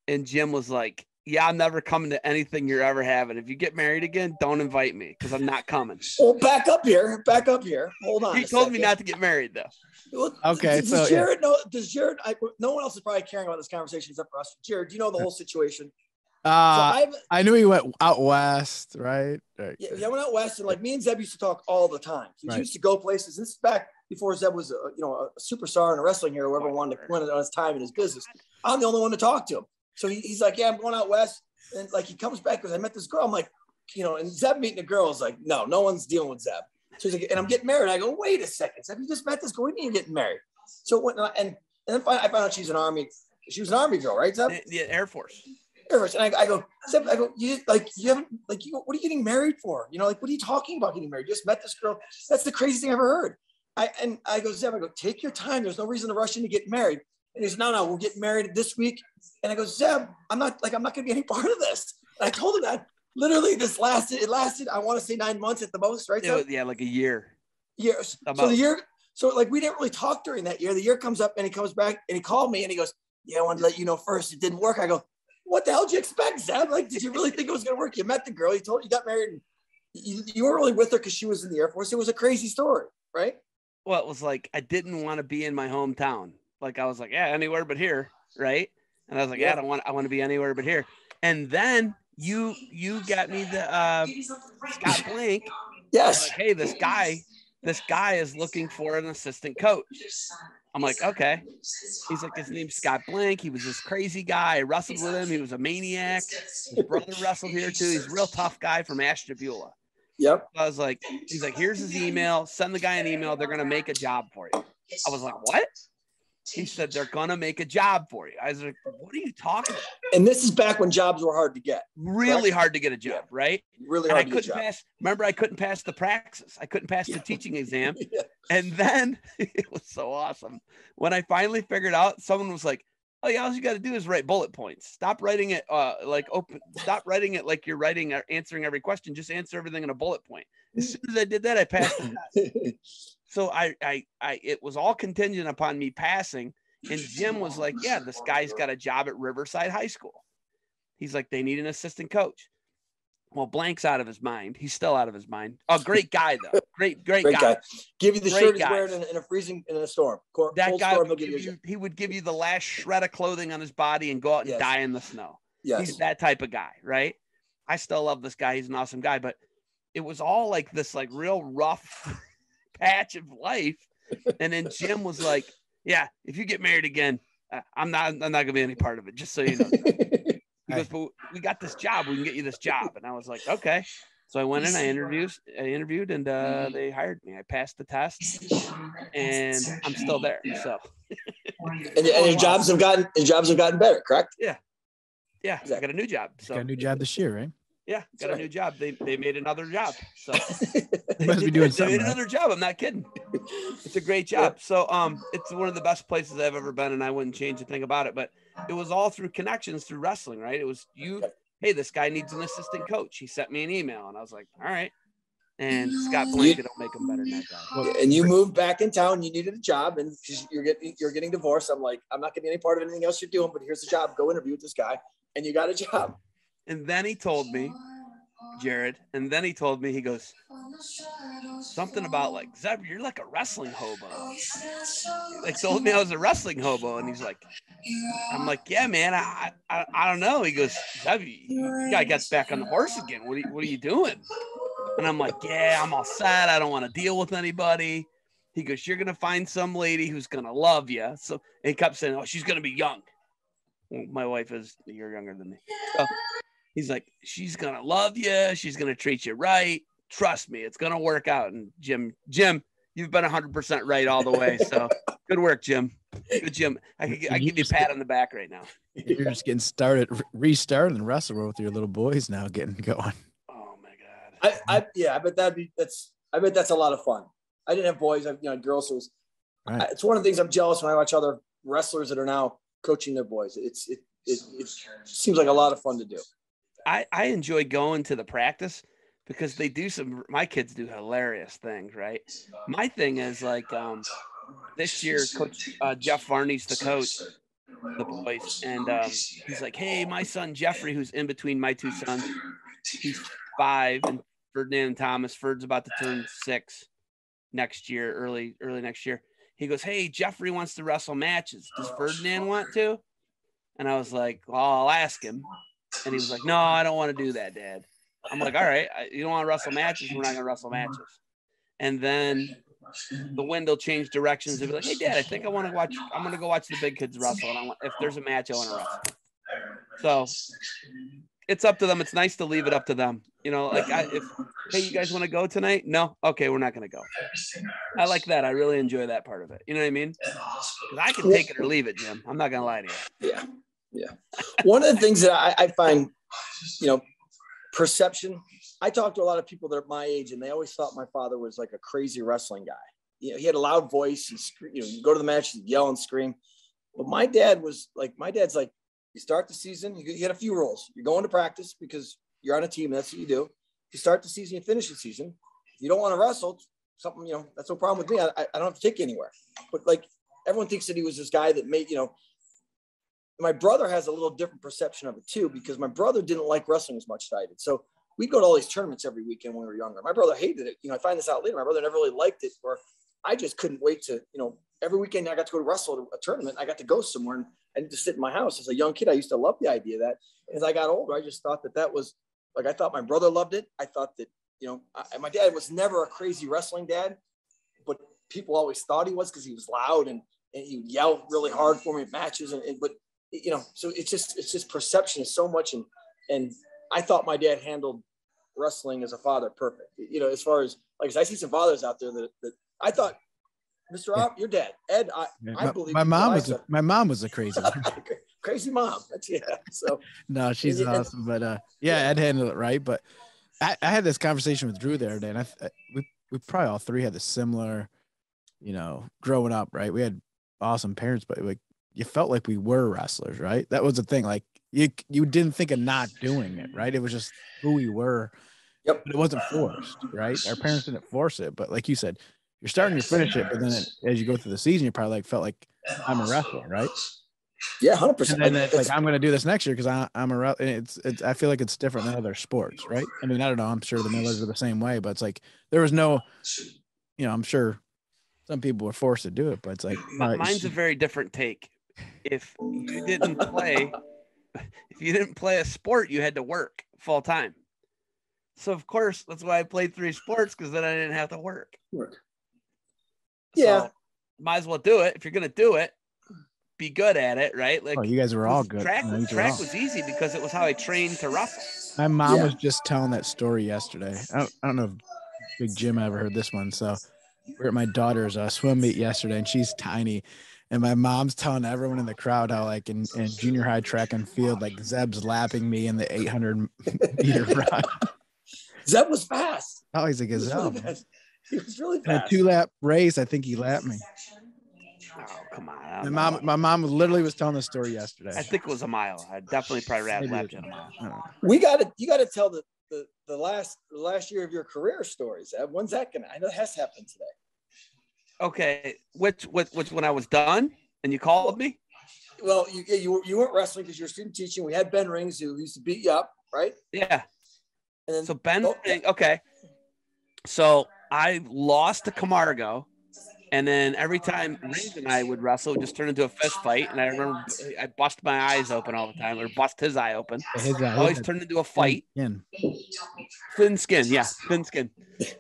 And Jim was like, "Yeah, I'm never coming to anything you're ever having. If you get married again, don't invite me because I'm not coming." Well, back up here, back up here. Hold on. He a told me not to get married though. Well, Okay, Does so, yeah. Jared know? Does Jared? I, no one else is probably caring about this conversation except for us. Jared, do you know the whole situation? Uh, I've I knew he went out west, right? Right. Yeah, yeah, I went out west, and like me and Zeb used to talk all the time. He Right. used to go places. This is back before Zeb was, a, you know, a superstar and a wrestling hero. Whoever wanted to win it on his time in his business. I'm the only one to talk to him. So he, he's like, "Yeah, I'm going out west," and like he comes back because I met this girl. I'm like, you know, and Zeb meeting a girl is like, "No, no one's dealing with Zeb." So he's like, "And I'm getting married." I go, "Wait a second, Zeb, you just met this girl. What do you mean you're getting married?" So when and and then I found out she's an army. She was an army girl, right, Zeb? The, the Air Force. Air Force. And I, I go, Zeb, I go, you like you haven't like you what are you getting married for? You know, like what are you talking about getting married? You just met this girl. That's the craziest thing I ever heard. I and I go, Zeb, I go, take your time. There's no reason to rush in to get married. And he's no, no, we'll get married this week. And I go, Zeb, I'm not like I'm not gonna be any part of this. And I told him that literally this lasted, it lasted, I want to say nine months at the most, right? Was- yeah, like a year. years. So the year, so like we didn't really talk during that year. The year comes up and he comes back and he called me and he goes, Yeah, I wanted to let you know first. It didn't work. I go, What the hell did you expect, Zeb? Like, did you really think it was gonna work? You met the girl, you told you got married, and you, you weren't really with her because she was in the Air Force. It was a crazy story, right? Well, it was like I didn't want to be in my hometown. Like I was like, yeah, anywhere but here, right? And I was like, yeah, I don't want I want to be anywhere but here. And then you you got me the uh, Scott Blank. Yes. Like, hey, this guy, this guy is looking for an assistant coach. I'm like, okay. He's like, his name's Scott Blank. He was this crazy guy. I wrestled with him. He was a maniac. His brother wrestled here too. He's a real tough guy from Ashtabula. Yep. I was like, he's like, here's his email. Send the guy an email. They're gonna make a job for you. I was like, what? He said they're gonna make a job for you. I was like, what are you talking about? And this is back when jobs were hard to get. Really Correct. hard to get a job, right? Really And I hard to get couldn't pass. Remember, I couldn't pass the praxis. I couldn't pass the teaching exam. Yeah. And then it was so awesome. When I finally figured out, someone was like, Oh, yeah, all you got to do is write bullet points. Stop writing it uh like open, stop writing it like you're writing or answering every question. Just answer everything in a bullet point. As soon as I did that, I passed the test. So I I I it was all contingent upon me passing. And Jim was like, Yeah, this guy's got a job at Riverside High School. He's like, they need an assistant coach. Well, blank's out of his mind. He's still out of his mind. Oh, great guy though. Great, great, Great guy. guy. Give you the Great shirt he's guy. wearing in, in a freezing in a storm. Cor- That guy storm, would give you, he would give you the last shred of clothing on his body and go out and Yes. die in the snow. Yes. He's that type of guy, right? I still love this guy. He's an awesome guy, but it was all like this like real rough patch of life. And then Jim was like, "Yeah, if you get married again, uh, I'm not I'm not gonna be any part of it. Just so you know." He goes, "But we got this job. We can get you this job." And I was like, "Okay." So I went in. I interviewed. I interviewed, and uh, they hired me. I passed the test, and I'm still there. So and, and your jobs have gotten your jobs have gotten better, correct? yeah, yeah. I got a new job. Got So a new job this year, right? Yeah, got a new job. They they made another job. So You must be doing they something. made another job. I'm not kidding. It's a great job. So um, it's one of the best places I've ever been, and I wouldn't change a thing about it. But it was all through connections through wrestling, right? It was you. Hey, this guy needs an assistant coach. He sent me an email, and I was like, all right. And Scott Blanket will make him better than that guy. and you moved back in town. You needed a job, and you're getting you're getting divorced. I'm like, I'm not getting any part of anything else you're doing, but here's the job. Go interview with this guy, and you got a job. And then he told me, Jared, and then he told me, he goes, something about like, Zeb, you're like a wrestling hobo. Like told me I was a wrestling hobo. And he's like, I'm like, yeah, man, I, I, I don't know. He goes, Zeb, you, gotta gets back on the horse again. What are you, what are you doing? And I'm like, yeah, I'm all sad. I don't want to deal with anybody. He goes, you're going to find some lady who's going to love you. So he kept saying, oh, she's going to be young. My wife is a year younger than me. So he's like, she's going to love you. She's going to treat you right. Trust me, it's going to work out. And Jim, Jim, you've been 100% right all the way. So good work, Jim. Good, Jim. I could, I give you a pat on the back right now. You're just getting started, re- restarting wrestle with your little boys now, getting going. Oh my God. I, I yeah, I bet that'd be that's I bet that's a lot of fun. I didn't have boys, I you know girls. So it was, Right. I- it's one of the things I'm jealous when I watch other wrestlers that are now coaching their boys. It's it it, it seems like a lot of fun to do. I, I enjoy going to the practice because they do some my kids do hilarious things, right? My thing is like um this year coach uh, Jeff Varney's the coach the boys and um he's like, Hey, my son Jeffrey, who's in between my two sons, he's five and Ferdinand and Thomas, Ferd's about to turn six next year, early, early next year. He goes, Hey, Jeffrey wants to wrestle matches. Does Ferdinand want to? And I was like, Well, I'll ask him. And he was like, No, I don't want to do that, Dad. I'm like, All right, you don't want to wrestle matches. We're not going to wrestle matches. And then the wind will change directions. They'll be like, Hey, Dad, I think I want to watch. I'm going to go watch the big kids wrestle. And I want, if there's a match, I want to wrestle. So it's up to them. It's nice to leave it up to them. You know, like, I, if, hey, you guys want to go tonight? No? Okay, we're not going to go. I like that. I really enjoy that part of it. You know what I mean? I can take it or leave it, Jim. I'm not going to lie to you. Yeah, yeah. One of the things that I, I find, you know, perception. I talk to a lot of people that are my age, and they always thought my father was like a crazy wrestling guy. You know, he had a loud voice. He, you know, you go to the match, he'd yell and scream. But my dad was like, my dad's like, you start the season, you, you had a few rules. You're going to practice because you're on a team. That's what you do. You start the season, you finish the season. If you don't want to wrestle, something, you know, that's no problem with me. I, I I don't have to take you anywhere. But like, everyone thinks that he was this guy that made, you know, my brother has a little different perception of it too, because my brother didn't like wrestling as much as I did. So we'd go to all these tournaments every weekend when we were younger. My brother hated it. You know, I find this out later. My brother never really liked it. Where I just couldn't wait to, you know, every weekend I got to go to wrestle a tournament. I got to go somewhere and I didn't just sit in my house. As a young kid, I used to love the idea of that. As I got older, I just thought that that was like, I thought my brother loved it. I thought that, you know, I, my dad was never a crazy wrestling dad, but people always thought he was because he was loud and, and he would yell really hard for me at matches. And, and, but, you know, so it's just, it's just perception is so much. And, and I thought my dad handled wrestling as a father perfect. You know, as far as like I see some fathers out there that, that I thought, Mr. Rob, you're dead. Ed, I, Yeah, I my, believe my mom was a, my mom was a crazy. crazy mom. That's yeah. So no, she's And- and- awesome, but uh, yeah, Ed handled it right. But I, I had this conversation with Drew the other day, and I, I we we probably all three had the similar, you know, growing up, right? We had awesome parents, but like you felt like we were wrestlers, right? That was the thing. Like you you didn't think of not doing it, right? It was just who we were. Yep. But it wasn't forced, right? Our parents didn't force it, but like you said, you're starting to finish it, but then it, as you go through the season, you probably like felt like I'm a wrestler, right? yeah, hundred And percent. then it's like I'm going to do this next year because I'm a. re- and It's it's. I feel like it's different than other sports, right? I mean, I don't know. I'm sure the Millers are the same way, but it's like there was no, you know, I'm sure some people were forced to do it, but it's like Mi- all right, Mine's a very different take. If you didn't play, if you didn't play a sport, you had to work full time. So of course, that's why I played three sports because then I didn't have to work. Yeah. So, might as well do it. If you're gonna do it, be good at it, right? Like oh, you guys were all good. track. You know, you were track all- was easy because it was how I trained to wrestle. My mom Yeah. was just telling that story yesterday. I don't, I don't know if Big Jim ever heard this one. So we're at my daughter's uh, swim meet yesterday, and she's tiny. And my mom's telling everyone in the crowd how, like in, in junior high track and field, like Zeb's lapping me in the 800 meter run. Zeb was fast. Oh, he's a He was gazelle. really fast. He was really In a fast. two lap race, I think he lapped me. Oh come on! My mom, know. my mom literally was telling the story yesterday. I think it was a mile. I definitely probably ran Maybe lapped in a mile. I don't know. we got to you got to tell the, the the last the last year of your career stories. Zeb. When's that gonna? I know it has to happen today. Okay, which which which when I was done and you called me? Well, you you, were- you weren't wrestling because you're student teaching. We had Ben Rings who used to beat you up, right? Yeah. And then So Ben, Oh, Ring- okay. So I lost to Camargo, and then every time Rings and I would wrestle, it would just turn into a fist fight. And I remember I bust my eyes open all the time, or bust his eye open. His, uh, his, Always uh, turned into a fight. in. Thin skin, yeah, thin skin.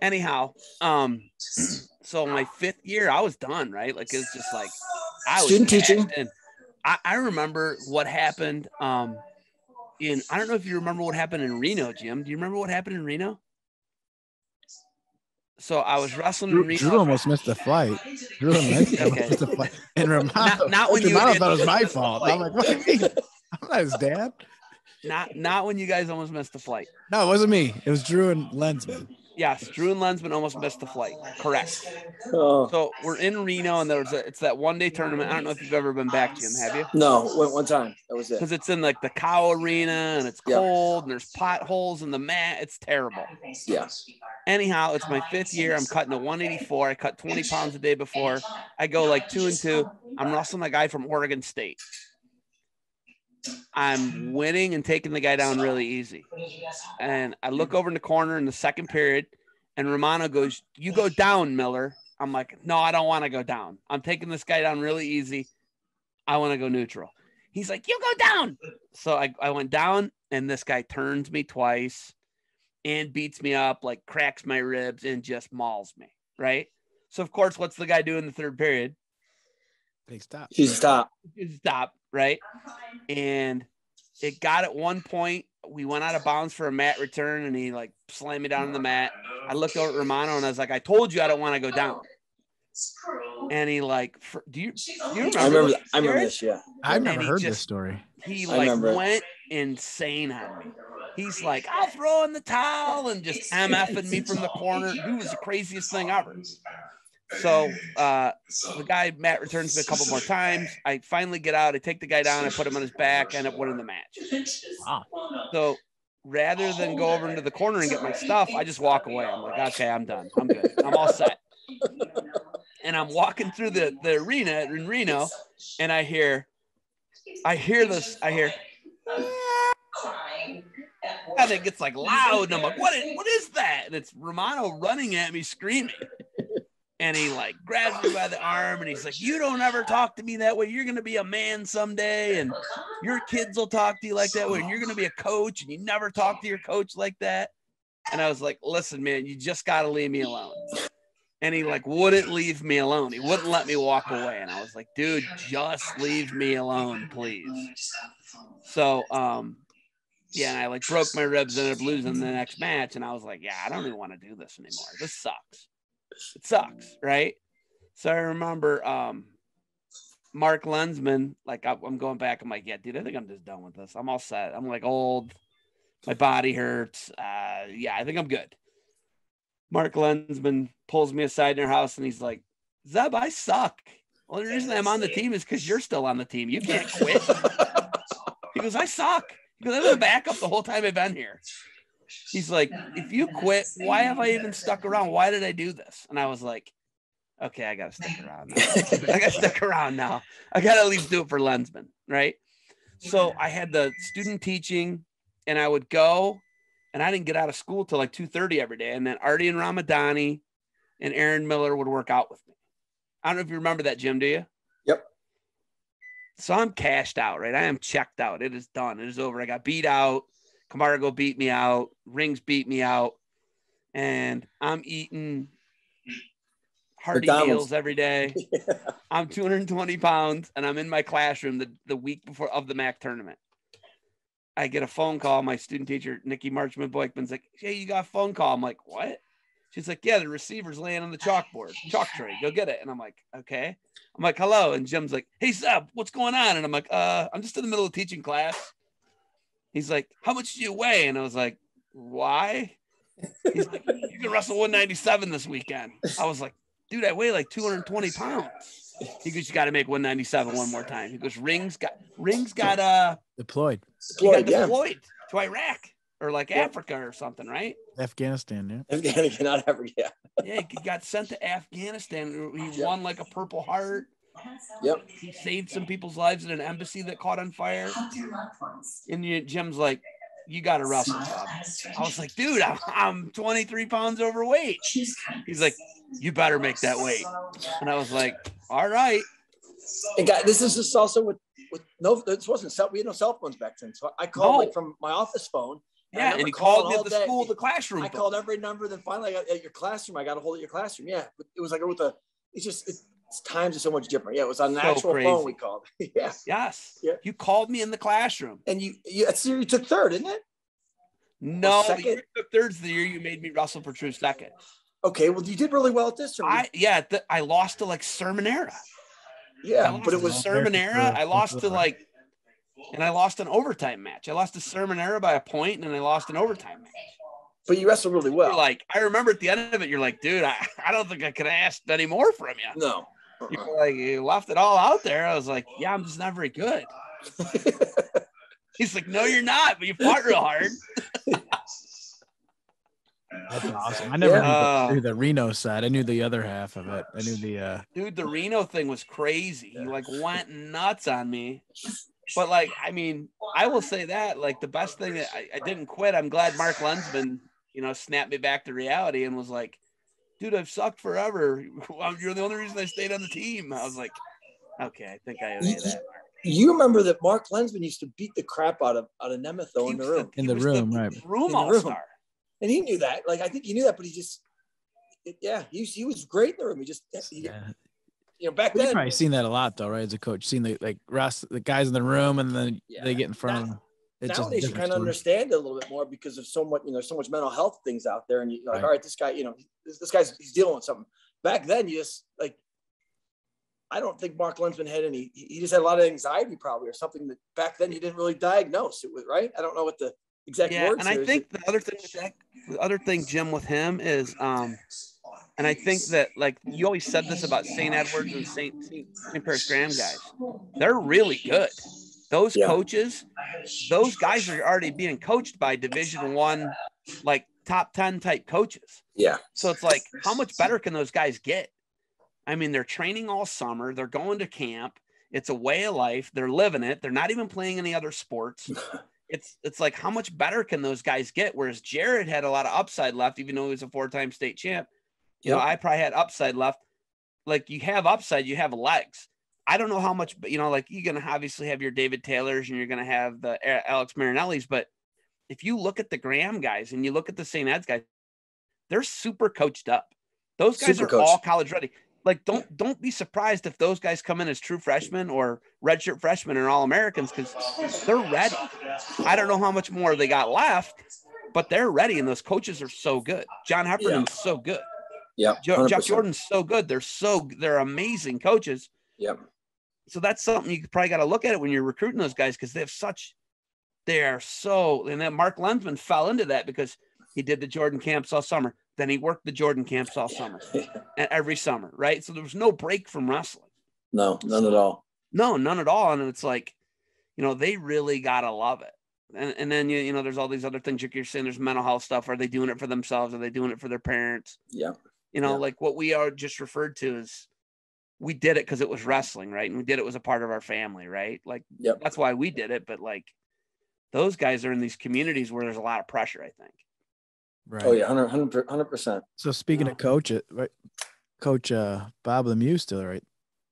Anyhow, um, so my fifth year, I was done. Right, like it's just like I was Student teaching. cashed in. I, I remember what happened. Um, in I don't know if you remember what happened in Reno, Jim. Do you remember what happened in Reno? So I was wrestling Drew, Reno. Drew almost missed the flight. Drew almost Okay. missed the flight. And Romano, Not- not when you Romano thought it was my fault. I'm like, what do you mean? I'm not his dad. Not not when you guys almost missed the flight. No, it wasn't me. It was Drew and Lensman. Yes, Drew and Lensman almost missed the flight. Correct. Oh, So we're in Reno, and there's a, it's that one day tournament. I don't know if you've ever been back, Jim. Have you? no, one, one time that was it. because it's in like the cow arena and it's Yeah. cold and there's potholes in the mat. It's terrible. Yeah. Anyhow, it's my fifth year. I'm cutting a 184. I cut 20 pounds a day before. I go like two and two. I'm wrestling a guy from Oregon State. I'm winning and taking the guy down really easy. And I look over in the corner in the second period, and Romano goes, You go down, Miller. I'm like, No, I don't want to go down. I'm taking this guy down really easy. I want to go neutral. He's like, You go down. So I, I went down, and this guy turns me twice and beats me up, like cracks my ribs and just mauls me. Right. So, of course, what's the guy do in the third period? Big stop. He's top. stop, right? And it got at one point, we went out of bounds for a mat return and he like slammed me down on the mat. I looked over at Romano and I was like, I told you I don't want to go down. And he like, fr- do you, do you remember? I remember. this, I remember this. Yeah. I've never he heard this story. He like went insane on me. He's like, I'll throw in the towel and just MFing me from the corner. It was the craziest thing ever. So uh, the guy Matt returns me a couple more times. I finally get out. I take the guy down. I put him on his back. End up winning the match. Wow. So rather than go over into the corner and get my stuff, I just walk away. I'm like, okay, I'm done. I'm good. I'm all set. And I'm walking through the, the arena in Reno, and I hear, I hear this. I hear, and it gets like loud, and I'm like, what is, what is that? And it's Romano running at me, screaming. And he like grabs me by the arm and he's like, You don't ever talk to me that way. You're gonna be a man someday, and your kids will talk to you like that way, and you're gonna be a coach, and you never talk to your coach like that. And I was like, Listen, man, you just gotta leave me alone. And he like wouldn't leave me alone. He wouldn't let me walk away. And I was like, dude, just leave me alone, please. So um yeah, and I like broke my ribs, ended up losing the next match, and I was like, yeah, I don't even want to do this anymore. This sucks it sucks, right? So I remember um Mark Lensman, like I'm going back, I'm like, yeah, dude, I think I'm just done with this. I'm all set. I'm like old, my body hurts. Uh, yeah, I think I'm good. Mark Lensman pulls me aside in their house and he's like, Zeb, I suck. Well, the reason I'm on the team is because you're still on the team. You can't quit. he goes, I suck. Because I've been backup the whole time I've been here. He's like, if you quit, why have I even stuck around? Why did I do this? And I was like, okay, I gotta stick around. Now. I gotta stick around now. I gotta at least do it for Lensman, right? So I had the student teaching, and I would go, and I didn't get out of school till like two thirty every day. And then Artie and Ramadani and Aaron Miller would work out with me. I don't know if you remember that, Jim. Do you? Yep. So I'm cashed out, right? I am checked out. It is done. It is over. I got beat out. Camargo beat me out. Rings beat me out. And I'm eating hearty meals every day. yeah. I'm 220 pounds and I'm in my classroom the, the week before of the MAC tournament. I get a phone call. My student teacher, Nikki Marchman Boykman's like, Hey, you got a phone call. I'm like, What? She's like, Yeah, the receiver's laying on the chalkboard, chalk tray. Go get it. And I'm like, Okay. I'm like, Hello. And Jim's like, Hey, Zeb, what's going on? And I'm like, Uh, I'm just in the middle of teaching class he's like, How much do you weigh? And I was like, Why? He's like, You can wrestle 197 this weekend. I was like, Dude, I weigh like 220 pounds. He goes, You got to make 197 one more time. He goes, Rings got Rings got uh deployed. Deployed, got deployed yeah. to Iraq or like yeah. Africa or something, right? Afghanistan, yeah. Afghanistan, not Africa. Yeah. yeah, he got sent to Afghanistan. He won like a Purple Heart. Yep. He saved some people's lives in an embassy that caught on fire. And Jim's like, you got to wrestle. I was like, dude, I'm, I'm 23 pounds overweight. He's like, you better make that weight. And I was like, all right. And guy, this is just also with with no, this wasn't cell. We had no cell phones back then, so I called no. like from my office phone. Yeah, and he called me at the day. school, the classroom. I phone. called every number. Then finally, I got at your classroom. I got a hold of your classroom. Yeah, it was like with a. It's just it, times are so much different. Yeah, it was on an so actual crazy. phone we called. yeah. Yes. Yeah. You called me in the classroom. And you, you that's the you took third, isn't it? No, the year you third's the year you made me wrestle for true second. Okay, well, you did really well at this. I yeah, the, I lost to like Sermonera. Yeah, but it was Sermonera. I lost to like, and I lost an overtime match. I lost to Sermonera by a point, and I lost an overtime match. But you wrestled really well. You're like I remember at the end of it, you're like, dude, I, I don't think I could ask any more from you. No, you were like you left it all out there. I was like, yeah, I'm just not very good. He's like, no, you're not, but you fought real hard. That's awesome. I never yeah. knew, the, the, Reno side. I knew the other half of it. I knew the uh dude, the Reno thing was crazy. He like went nuts on me. But like, I mean, I will say that like the best thing that I, I didn't quit. I'm glad Mark Lensman, you know, snapped me back to reality and was like, dude, I've sucked forever. You're the only reason I stayed on the team. I was like, okay, I think I owe you that. You remember that Mark Lensman used to beat the crap out of out of Nemeth though in the room. The, in the room, the, right? Room all star. And he knew that. Like I think he knew that, but he just, it, yeah, he he was great in the room. He just, he, yeah. You know, back then, you've probably seen that a lot, though, right? As a coach, seen the like rest the guys in the room, and then yeah. they get in front of them. It's nowadays you kind of understand it a little bit more because of so much, you know, so much mental health things out there, and you're like, right. all right, this guy, you know, this, this, guy's he's dealing with something. Back then, you just like, I don't think Mark Lensman had any. He just had a lot of anxiety, probably, or something that back then he didn't really diagnose it with. Right? I don't know what the exact words. yeah, and I think the other thing, that, the other thing, Jim, with him is, um, and I think that like you always said this about St. Edwards and St. St. Paris Graham guys, they're really good those yeah. coaches, those guys are already being coached by Division One, like top ten type coaches. Yeah. So it's like, how much better can those guys get? I mean, they're training all summer. They're going to camp. It's a way of life. They're living it. They're not even playing any other sports. it's it's like how much better can those guys get? Whereas Jared had a lot of upside left, even though he was a four-time state champ. You yep. know, I probably had upside left. like you have upside, you have legs. I don't know how much, but you know, like you're gonna obviously have your David Taylors and you're gonna have the uh, Alex Marinellis, but if you look at the Graham guys and you look at the St. Ed's guys, they're super coached up. Those guys super are coached. all college ready. Like, don't don't be surprised if those guys come in as true freshmen or redshirt freshmen and all Americans because they're ready. I don't know how much more they got left, but they're ready, and those coaches are so good. John Heffernan's yeah. so good. Yeah, Jeff Jordan's so good. They're so they're amazing coaches. Yep. So that's something you probably got to look at it when you're recruiting those guys because they have such they are so and then Mark Lensman fell into that because he did the Jordan camps all summer. Then he worked the Jordan camps all summer, and every summer, right? So there was no break from wrestling. No, none so, at all. No, none at all. And it's like, you know, they really gotta love it. And, and then you you know, there's all these other things you're saying. There's mental health stuff. Are they doing it for themselves? Are they doing it for their parents? Yeah. You know, yeah. like what we are just referred to as we did it because it was wrestling, right? And we did it was a part of our family, right? Like yep. that's why we did it. But like those guys are in these communities where there's a lot of pressure, I think. Right. Oh yeah, 100 percent. So speaking of coach, right, Coach uh, Bob Lemieux still right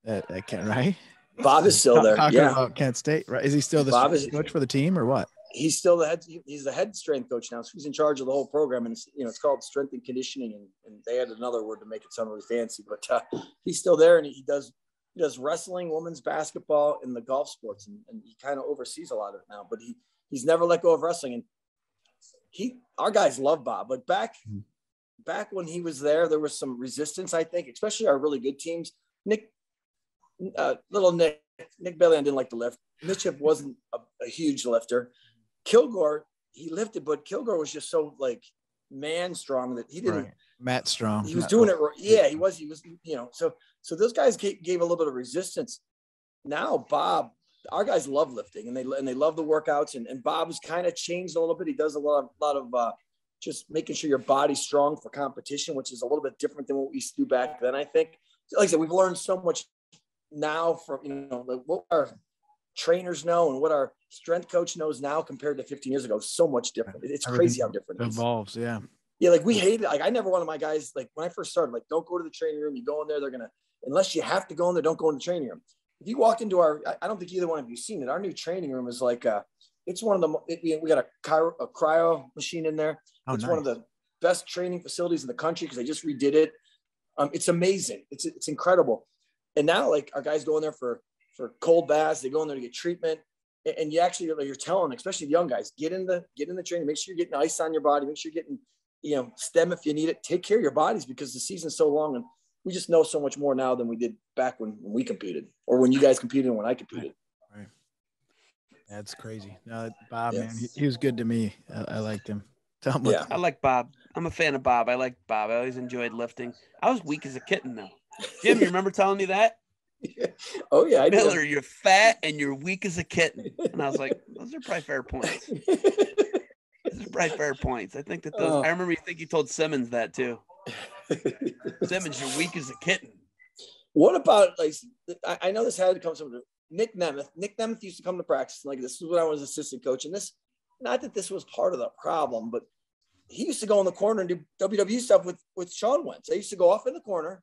at, at Kent, right? Bob is still there. Talking yeah. about Kent State, right? Is he still the Bob is, coach for the team or what? He's still the head. He's the head strength coach now. So he's in charge of the whole program, and it's, you know it's called strength and conditioning, and, and they added another word to make it sound really fancy. But uh, he's still there, and he does he does wrestling, women's basketball, and the golf sports, and, and he kind of oversees a lot of it now. But he he's never let go of wrestling, and he our guys love Bob, but back mm-hmm. back when he was there, there was some resistance, I think, especially our really good teams. Nick, uh, little Nick, Nick Bellion didn't like to lift. Mitchell wasn't a, a, huge lifter. Kilgore, he lifted, but Kilgore was just so like man strong that he didn't. Right. Matt Strong. He was Matt doing it. Yeah, he was. He was. You know. So so those guys gave, gave a little bit of resistance. Now Bob our guys love lifting and they and they love the workouts. And, and Bob's kind of changed a little bit. He does a lot of lot of uh, just making sure your body's strong for competition, which is a little bit different than what we used to do back then. I think, like I said, we've learned so much now from you know like what our trainers know and what our strength coach knows now compared to 15 years ago. So much different. It's crazy how different it evolves. Yeah. Yeah, like we hated. Like I never wanted my guys. Like when I first started, like don't go to the training room. You go in there, they're gonna unless you have to go in there. Don't go in the training room if you walk into our, I don't think either one of you seen it. Our new training room is like, uh, it's one of the, it, we got a cryo, a cryo machine in there. Oh, it's nice. one of the best training facilities in the country because they just redid it. Um, it's amazing. It's, it's incredible. And now like our guys go in there for, for cold baths, they go in there to get treatment. And you actually, you're telling, especially the young guys, get in the, get in the training, make sure you're getting ice on your body, make sure you're getting, you know, stem if you need it, take care of your bodies because the season's so long and we just know so much more now than we did back when, when we competed or when you guys competed and when I competed. Right. That's crazy. No, Bob, man, he, he, was good to me. I, I liked him. Tell him yeah. I like Bob. I'm a fan of Bob. I like Bob. I always enjoyed lifting. I was weak as a kitten though. Jim, you remember telling me that? Yeah. Oh yeah, I Miller, did. you're fat and you're weak as a kitten. And I was like, those are probably fair points. those are probably fair points. I think that those. Oh. I remember you think you told Simmons that too. Simmons, you're weak as a kitten. What about like I, I know this had to come from Nick Nemeth. Nick Nemeth used to come to practice like this is when I was assistant coach, and this not that this was part of the problem, but he used to go in the corner and do WWE stuff with with Sean Wentz. They used to go off in the corner,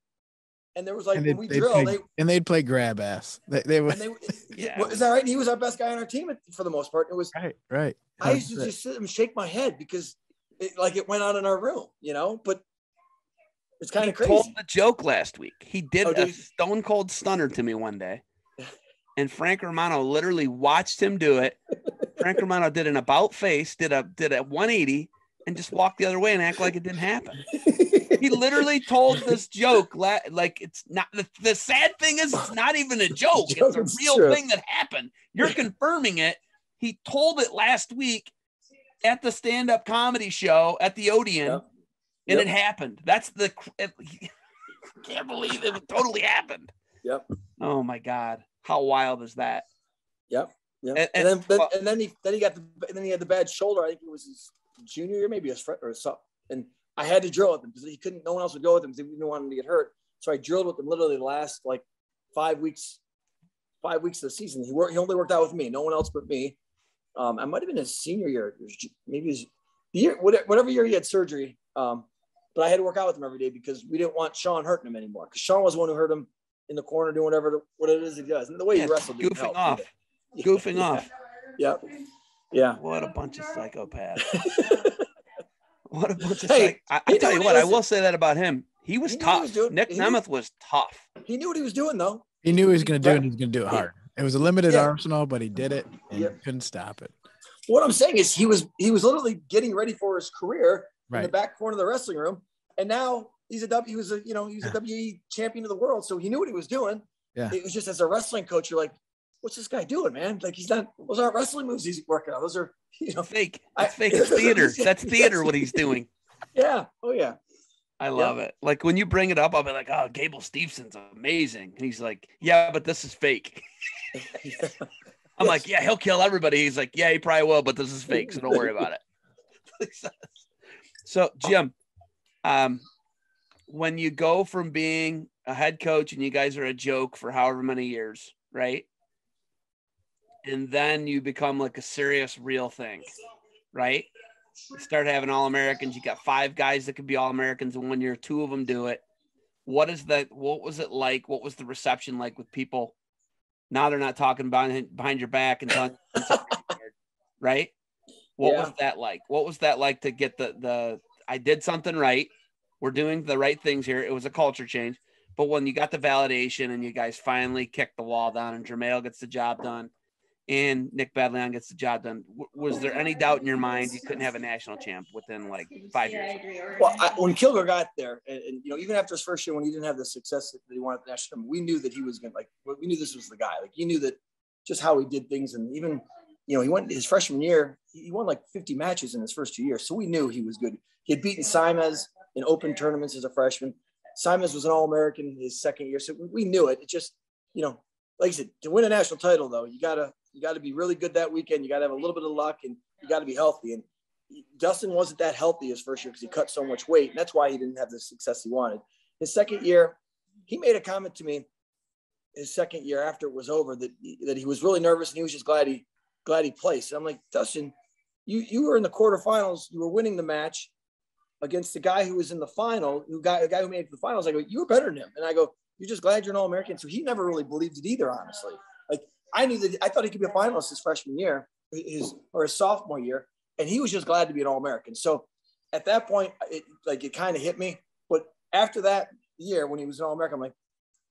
and there was like when we drill, play, they and they'd play grab ass. They, they would. They, yeah. Is that right? And he was our best guy on our team for the most part. It was right, right. I used to just sit and shake my head because it, like it went on in our room, you know. But it's kind of crazy. Told the joke last week. He did oh, a stone cold stunner to me one day, and Frank Romano literally watched him do it. Frank Romano did an about face, did a did a 180, and just walked the other way and act like it didn't happen. he literally told this joke like it's not the, the sad thing is it's not even a joke. It's a real true. thing that happened. You're confirming it. He told it last week at the stand-up comedy show at the Odeon. Yep and yep. it happened. That's the can't believe it totally happened. Yep. Oh my god, how wild is that? Yep. Yep. And, and, and then, then, and then he then he got the then he had the bad shoulder. I think it was his junior year, maybe his friend or something. And I had to drill with him because he couldn't. No one else would go with him because he didn't want him to get hurt. So I drilled with him literally the last like five weeks, five weeks of the season. He worked. He only worked out with me. No one else but me. Um, I might have been his senior year. Maybe his year, whatever year he had surgery. Um, but I had to work out with him every day because we didn't want Sean hurting him anymore. Because Sean was the one who hurt him in the corner doing whatever what it is he does. And the way Yeah, he wrestled, goofing help off. Goofing Yeah. off. Yeah, yeah. What a bunch of psychopaths. What a bunch of Hey, I, I he tell knew you what what, he I was- will say that about him. He was He knew what he tough. was doing. Nick He knew- Nemeth was tough. he knew what he was doing though. He knew he was going to do it. Right. and He was going to do it hard. It was a limited Yeah. arsenal, but he did it and Yep. couldn't stop it. What I'm saying is he was he was literally getting ready for his career in the back corner of the wrestling room, and now he's a W. He was a you know he's a Yeah. WE champion of the world, so he knew what he was doing. Yeah. It was just as a wrestling coach, you're like, what's this guy doing, man? Like he's not. Those aren't wrestling moves he's working on. Those are you know. Fake. I- It's fake. It's theater. That's theater what he's doing. Yeah. Oh yeah. I love it. Like when you bring it up, I'll be like, "Oh, Gable Steveson's amazing," and he's like, "Yeah, but this is fake." I'm like, "Yeah, he'll kill everybody." He's like, "Yeah, he probably will, but this is fake, so don't worry about it." so, Jim, um, when you go from being a head coach and you guys are a joke for however many years, right? And then you become like a serious, real thing, right? You start having all Americans. You got five guys that could be all Americans in one year. Two of them do it. What is that? What was it like? What was the reception like with people? Now they're not talking behind behind your back and telling you something weird, right? What was that like? What was that like to get the the? I did something right. We're doing the right things here. It was a culture change. But when you got the validation and you guys finally kicked the wall down and Jermail gets the job done and Nick Badlion gets the job done, was there any doubt in your mind you couldn't have a national champ within like five years? Well, I, when Kilgore got there, and, and, you know, even after his first year, when he didn't have the success that he wanted the national we knew that he was going to like. We knew this was the guy. Like, you knew that just how he did things, and even you know, he went his freshman year. He won like 50 matches in his first two years, so we knew he was good. He had beaten Simaz in open tournaments as a freshman. Simaz was an All American his second year, so we, we knew it. It just, you know, like I said, to win a national title though, you gotta you gotta be really good that weekend. You gotta have a little bit of luck, and you gotta be healthy. And Dustin wasn't that healthy his first year because he cut so much weight, and that's why he didn't have the success he wanted. His second year, he made a comment to me his second year after it was over that that he was really nervous and he was just glad he glad he placed. And I'm like, Dustin, you you were in the quarterfinals, you were winning the match against the guy who was in the final, who got a guy who made it to the finals. I go, you were better than him, and I go, you're just glad you're an All American. So he never really believed it either, honestly. I knew that I thought he could be a finalist his freshman year, his or his sophomore year, and he was just glad to be an All American. So at that point, it like it kind of hit me. But after that year, when he was an All American, I'm like,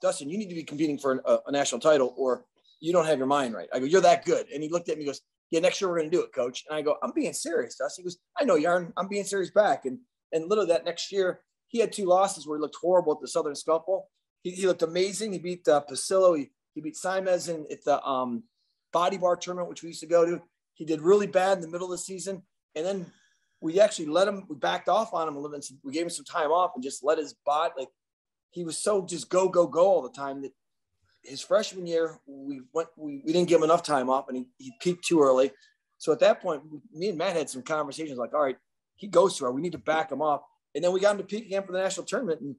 Dustin, you need to be competing for a, a national title, or you don't have your mind right. I go, you're that good. And he looked at me, and goes, yeah, next year we're to do it, coach. And I go, I'm being serious, Dustin. He goes, I know, Yarn. I'm being serious back. And and literally that next year, he had two losses where he looked horrible at the Southern Scuffle. He, he looked amazing. He beat uh, Pasillo. He, he beat Simaz in at the um, body bar tournament, which we used to go to. He did really bad in the middle of the season. And then we actually let him, we backed off on him a little bit. We gave him some time off and just let his body, like, he was so just go, go, go all the time that his freshman year, we went, we, we didn't give him enough time off and he, he peaked too early. So at that point, me and Matt had some conversations like, all right, he goes to her. We need to back him off. And then we got him to peak again for the national tournament. And,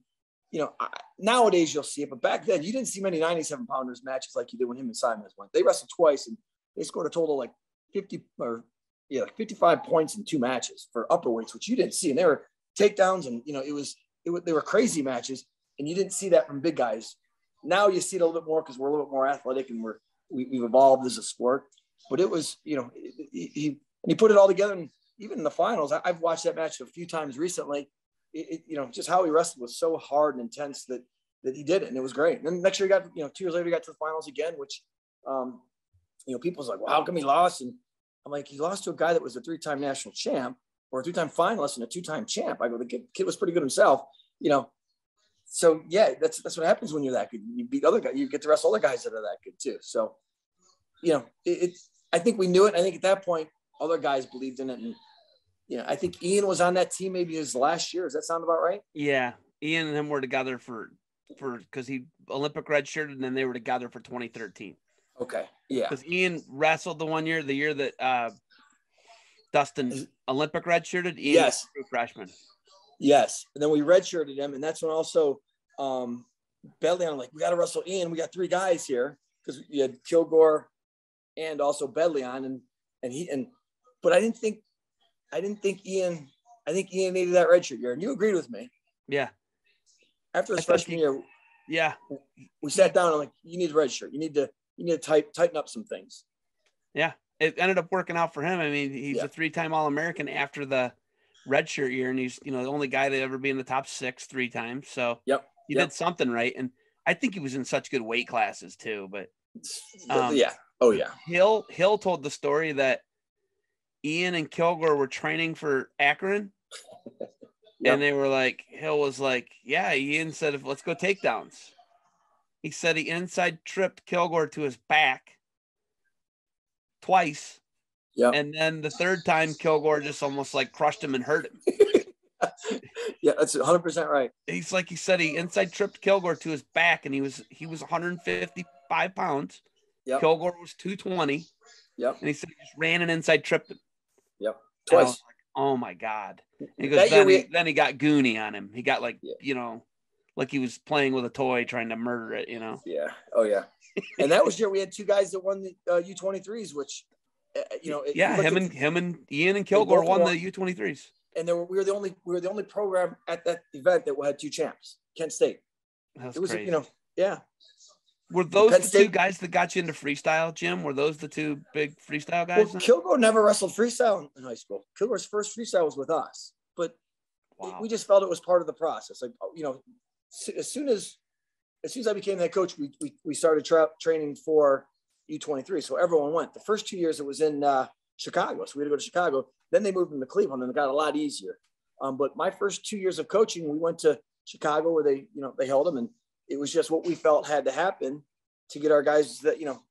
you know, I, nowadays you'll see it, but back then you didn't see many 97 pounders matches like you did when him and Simons went. They wrestled twice and they scored a total like 50 or yeah, like 55 points in two matches for upper weights, which you didn't see. And they were takedowns and, you know, it was, it was, they were crazy matches and you didn't see that from big guys. Now you see it a little bit more because we're a little bit more athletic and we're, we, we've evolved as a sport, but it was, you know, he, he, and he put it all together. And even in the finals, I, I've watched that match a few times recently. It, you know, just how he wrestled was so hard and intense that that he did it, and it was great. And then next year, he got you know, two years later, he got to the finals again, which, um, you know, people's like, well, how come he lost? And I'm like, he lost to a guy that was a three-time national champ or a three-time finalist and a two-time champ. I go, the kid, kid was pretty good himself, you know. So yeah, that's that's what happens when you're that good. You beat other guys, you get to wrestle other guys that are that good too. So, you know, it, it I think we knew it. I think at that point, other guys believed in it, and know, I think Ian was on that team maybe his last year. Does that sound about right? Yeah, Ian and him were together for for because he Olympic redshirted, and then they were together for 2013. Okay, yeah, Because Ian wrestled the one year, the year that uh, Dustin Is- Olympic redshirted. Ian Yes. was a freshman. yes. And then we redshirted him, and that's when also um, Bedley. I'm like, we got to wrestle Ian. We got three guys here because you had Kilgore and also Bedley on, and and he and but I didn't think I didn't think Ian I think Ian needed that redshirt year, and you agreed with me. Yeah. After his thought freshman you- year, Yeah. we sat down and like, you need a redshirt. You need to you need to tight, tighten up some things. Yeah. It ended up working out for him. I mean, he's Yeah. a three-time All-American after the redshirt year, and he's you know the only guy to ever be in the top six three times. So Yep. he Yep. did something right, and I think he was in such good weight classes too. But Um, yeah. Oh yeah. Hill Hill told the story that Ian and Kilgore were training for Akron, Yep. and they were like, Hill was like, "Yeah." Ian said, "Let's go takedowns." He said he inside tripped Kilgore to his back twice, Yep. and then the third time Kilgore just almost like crushed him and hurt him. Yeah, that's 100 percent right. He's like he said he inside tripped Kilgore to his back, and he was he was 155 pounds. Yep. Kilgore was 220, Yep. and he said he just ran and inside tripped him. Yep. Twice. like, oh my god! And he goes, That then, he, we- then he got Goonie on him. He got like Yeah. you know, like he was playing with a toy trying to murder it. You know. Yeah. Oh yeah. And that was year we had two guys that won the uh, U23s, which uh, you know. Yeah, him at- and him and Ian and Kilgore won won. the U23s. and there were, we were the only we were the only program at that event that had two champs. Kent State. That's It was crazy. you know yeah. Were those the two guys that got you into freestyle, Jim? Were those the two big freestyle Well, guys? Kilgore never wrestled freestyle in high school. Kilgore's first freestyle was with us, but wow. we just felt it was part of the process. Like you know, as soon as as soon as I became head coach, we we, we started tra- training for U23. So everyone went. The first two years it was in uh, Chicago, so we had to go to Chicago. Then they moved them to Cleveland, and it got a lot easier. Um, but my first two years of coaching, we went to Chicago where they you know they held them, and it was just what we felt had to happen to get our guys that you know.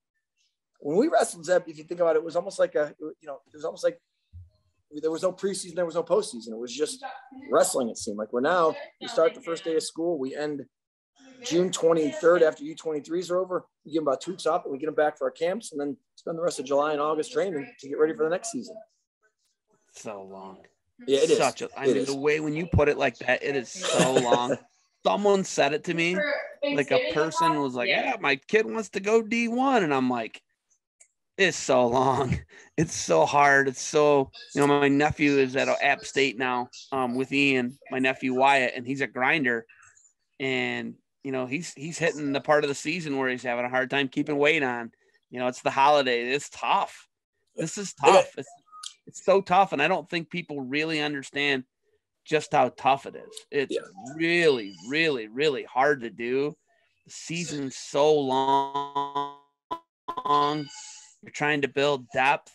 When we wrestled Zeb, if you think about it, it was almost like a you know it was almost like there was no preseason, there was no postseason. It was just wrestling. It seemed like we're now we start the first day of school, we end June 23rd after U23s are over. We give them about two weeks off, and we get them back for our camps, and then spend the rest of July and August training to get ready for the next season. so long. Yeah, it is. Such a, I It mean, is. the way when you put it like that, it is so long. Someone said it to me, like a person was like, "Yeah, my kid wants to go D1," and I'm like, "It's so long. It's so hard. It's so you know." My nephew is at App State now, um, with Ian, my nephew Wyatt, and he's a grinder, and you know he's he's hitting the part of the season where he's having a hard time keeping weight on. You know, it's the holiday. It's tough. This is tough. It's it's so tough, and I don't think people really understand just how tough it is. It's Yeah. really, really, really hard to do. The season's so long. You're trying to build depth.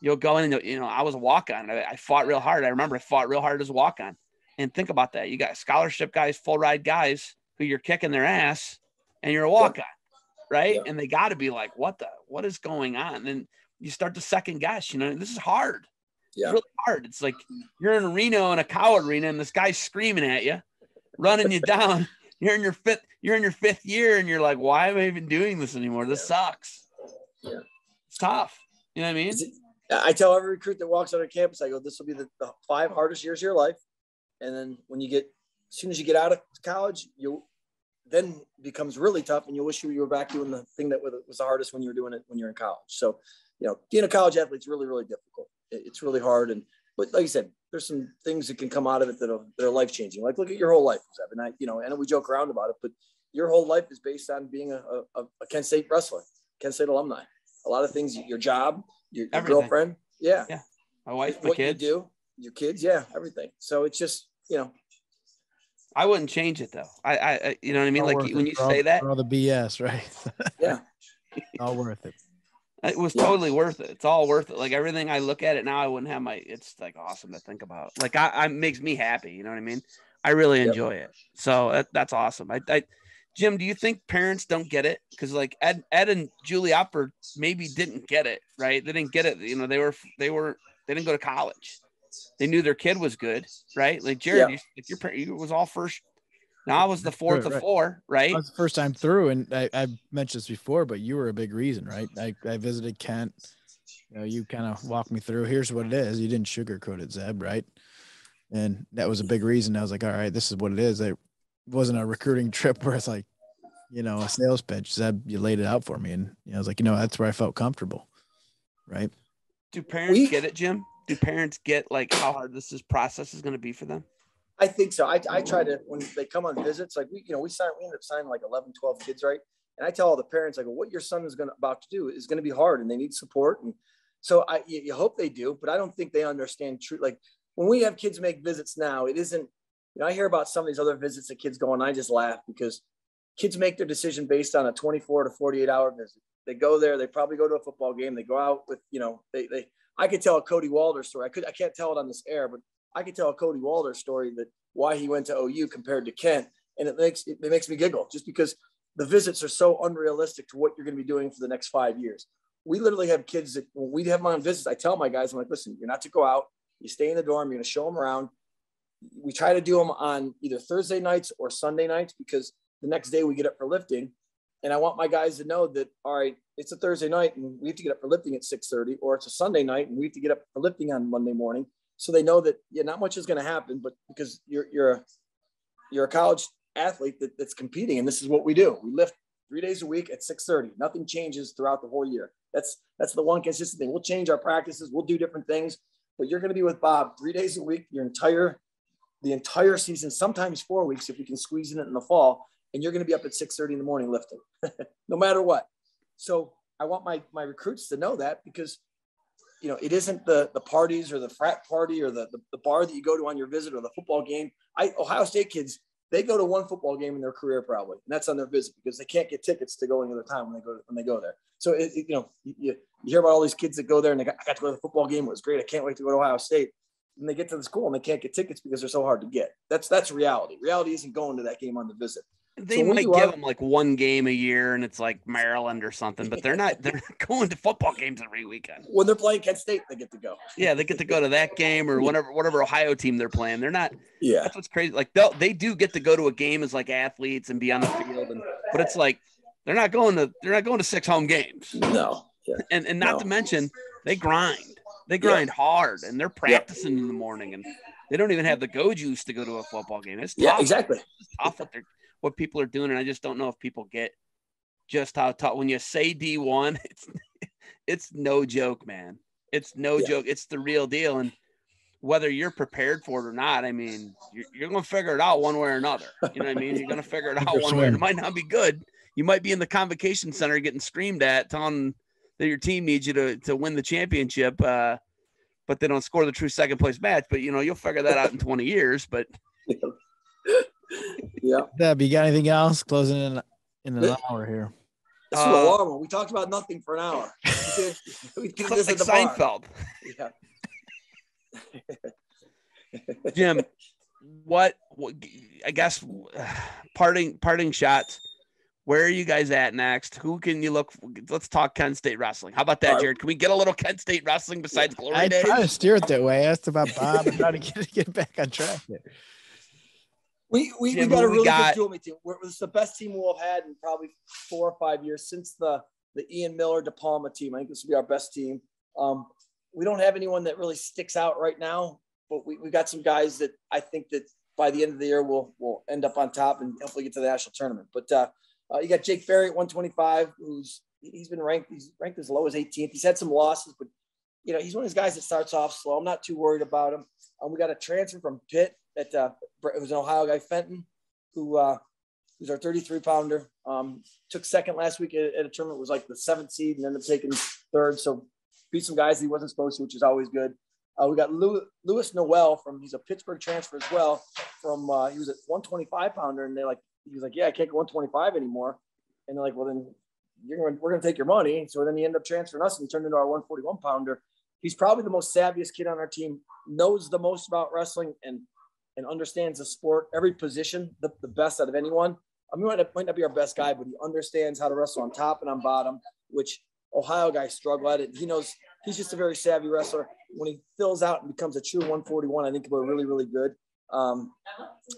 You'll go in and you know, I was a walk on. I, I fought real hard. I remember I fought real hard as a walk on. And think about that. You got scholarship guys, full ride guys who you're kicking their ass, and you're a walk on, right? Yeah. And they got to be like, what the, what is going on? And you start to second guess. You know, this is hard. Yeah. It's really hard. It's like you're in Reno in a cow arena, and this guy's screaming at you, running you down. You're in your fifth, you're in your fifth year, and you're like, why am I even doing this anymore? This sucks. Yeah. It's tough. You know what I mean? I tell every recruit that walks on our campus, I go, this will be the, the five hardest years of your life. And then when you get, as soon as you get out of college, you then becomes really tough and you wish you were back doing the thing that was was the hardest when you were doing it when you're in college. So, you know, being a college athlete is really, really difficult. It- It's really hard. And, but like you said, there's some things that can come out of it that are, that are life changing. Like look at your whole life, Zeb. And I, you know, I know we joke around about it, but your whole life is based on being a, a, a Kent State wrestler, Kent State alumni. A lot of things, your job, your, your girlfriend, yeah, My wife, my what kids. you do, your kids, yeah, everything. So it's just you know, I wouldn't change it though. I, I, I you know what I mean? All Like when it you all- say that, all the BS, right? Yeah. all worth it. It was Yeah. totally worth it. It's all worth it. Like everything I look at it now, I wouldn't have my. It's like awesome to think about. Like I, I makes me happy. You know what I mean? I really Yep. enjoy it. So that, that's awesome. I, I, Jim, do you think parents don't get it? Because like Ed, Ed and Julie Opfer maybe didn't get it. Right? They didn't get it. You know, they were, they were, they didn't go to college. They knew their kid was good, right? Like Jared, Yeah. you, like your parent, you was all first. Now I was the fourth Right, of right. four, right? That was the first time through, and I, I mentioned this before, but you were a big reason, right? I, I visited Kent. You know, you kind of walked me through. Here's what it is. You didn't sugarcoat it, Zeb, right? And that was a big reason. I was like, all right, this is what it is. It wasn't a recruiting trip where it's like, you know, a sales pitch. Zeb, you laid it out for me, and you know, I was like, you know, that's where I felt comfortable, right? Do parents We- get it, Jim? do parents get like how hard this is process is going to be for them? I think so. I, I try to when they come on visits, like we, you know, we sign we end up signing like 11, 12 kids, right? And I tell all the parents, I go, what your son is going to about to do is going to be hard, and they need support. And so I, you, you hope they do, but I don't think they understand true. Like when we have kids make visits now, it isn't. You know, I hear about some of these other visits that kids go on. I just laugh because kids make their decision based on a 24 to 48 hour visit. They go there, they probably go to a football game, they go out with, you know, they, they I could tell a Cody Walder story. I could I can't tell it on this air, but I could tell a Cody Walters story that why he went to OU compared to Kent. And it makes it, it makes me giggle just because the visits are so unrealistic to what you're going to be doing for the next five years. We literally have kids that when we have them on visits, I tell my guys, I'm like, listen, you're not to go out. You stay in the dorm. You're going to show them around. We try to do them on either Thursday nights or Sunday nights because the next day we get up for lifting. And I want my guys to know that, all right, it's a Thursday night and we have to get up for lifting at 6.30 or it's a Sunday night and we have to get up for lifting on Monday morning. So they know that, yeah, not much is going to happen, but because you're, you're, a, you're a college athlete that, that's competing and this is what we do. We lift three days a week at 6.30. Nothing changes throughout the whole year. That's, that's the one consistent thing. We'll change our practices. We'll do different things, but you're going to be with Bob three days a week, your entire, the entire season, sometimes four weeks, if we can squeeze in it in the fall and you're going to be up at 6.30 in the morning lifting no matter what so i want my my recruits to know that because you know it isn't the the parties or the frat party or the, the, the bar that you go to on your visit or the football game. I ohio state kids they go to one football game in their career probably and that's on their visit because they can't get tickets to go any other time when they go when they go there. So it, it, you know you, you hear about all these kids that go there and they got, I got to go to the football game. It was great. I can't wait to go to ohio state. And they get to the school and they can't get tickets because they're so hard to get. That's that's reality. Reality isn't going to that game on the visit they so might give them like one game a year, and it's like Maryland or something, but they're not. They're going to football games every weekend. When they're playing Kent State, they get to go. Yeah, they get to go to that game or whatever whatever Ohio team they're playing. They're not. Yeah, that's what's crazy. Like they they do get to go to a game as like athletes and be on the field, and but it's like they're not going to they're not going to six home games. No. Yeah. And and not no. to mention they grind. They grind yeah. hard, and they're practicing yeah. in the morning, and they don't even have the go juice to go to a football game. It's tough. yeah, exactly. It's tough what they're what people are doing, and I just don't know if people get just how tough. When you say D one, it's it's no joke, man. It's no yeah. joke. It's the real deal, and whether you're prepared for it or not, I mean, you're, you're going to figure it out one way or another. You know what I mean? You're going to figure it out one way. It might not be good. You might be in the convocation center getting screamed at, telling that your team needs you to to win the championship, uh, but they don't score the true second place match. But you know, you'll figure that out in 20 years. But yeah. Deb, you got anything else? Closing in in an hour here. This is uh, alarm. We talked about nothing for an hour. we did, this like Seinfeld. Yeah. Jim, what, what? I guess parting parting shots. Where are you guys at next? Who can you look? Let's talk Kent State wrestling. How about that, Jared? Can we get a little Kent State wrestling besides Glory I Days? I try to steer it that way. I asked about Bob and try to get get back on track there. We we, we got a really got, good dual team. We're, it's the best team we'll have had in probably four or five years since the the Ian Miller De Palma team. I think this will be our best team. Um, we don't have anyone that really sticks out right now, but we we got some guys that I think that by the end of the year we'll we'll end up on top and hopefully get to the national tournament. But uh, uh, you got Jake Ferri at 125, who's he's been ranked he's ranked as low as 18th. He's had some losses, but you know he's one of those guys that starts off slow. I'm not too worried about him. Um, we got a transfer from Pitt that uh, it was an Ohio guy, Fenton, who uh, who's our 33 pounder. Um, took second last week at, at, a tournament, was like the seventh seed, and ended up taking third. So beat some guys he wasn't supposed to, which is always good. Uh, we got Louis, Lewis Noel from he's a Pittsburgh transfer as well. From uh, he was at 125 pounder, and they're like he was like, yeah, I can't go 125 anymore. And they're like, well then you're gonna, we're gonna take your money. So then he ended up transferring us and turned into our 141 pounder. He's probably the most savviest kid on our team, knows the most about wrestling, and and understands the sport, every position, the, the best out of anyone. I mean, might, might not be our best guy, but he understands how to wrestle on top and on bottom, which Ohio guys struggle at it. He knows he's just a very savvy wrestler. When he fills out and becomes a true 141, I think he'll be really, really good. Um,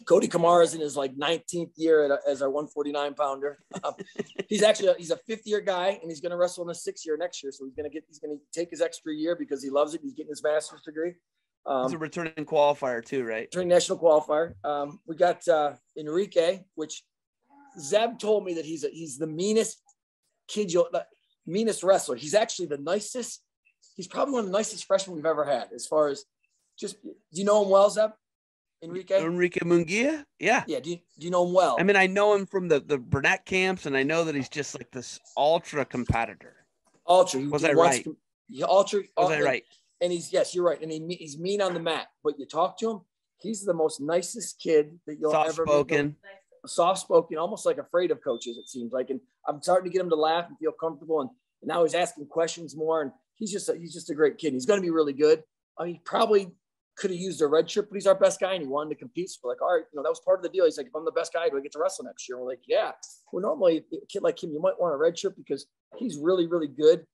Cody Kamara is in his like 19th year a, as our 149 pounder. Um, he's actually a, he's a fifth year guy and he's going to wrestle in a sixth year next year. So he's going to get he's going to take his extra year because he loves it. He's getting his master's degree. Um, He's a returning qualifier too, right? Returning national qualifier. Um, we got uh, Enrique, which Zeb told me that he's a, he's the meanest kid, you'll, meanest wrestler. He's actually the nicest he's probably one of the nicest freshmen we've ever had. As far as just, do you know him well, Zeb? Enrique? Enrique Munguia? Yeah. Yeah. Do you, do you know him well? I mean, I know him from the, the Burnett camps, and I know that he's just like this ultra competitor. Ultra. Was I right? he ultra. Was I right? And he's yes, you're right. And he, he's mean on the mat, but you talk to him, he's the most nicest kid that you'll Soft ever spoken. soft spoken, almost like afraid of coaches, it seems like. And I'm starting to get him to laugh and feel comfortable. And, and now he's asking questions more. And he's just a, he's just a great kid. He's going to be really good. I mean, he probably could have used a red shirt, but he's our best guy and he wanted to compete. So we're like, all right, you know, that was part of the deal. He's like, if I'm the best guy, do I get to wrestle next year? We're like, yeah. Well, normally a kid like him, you might want a red shirt because he's really, really good,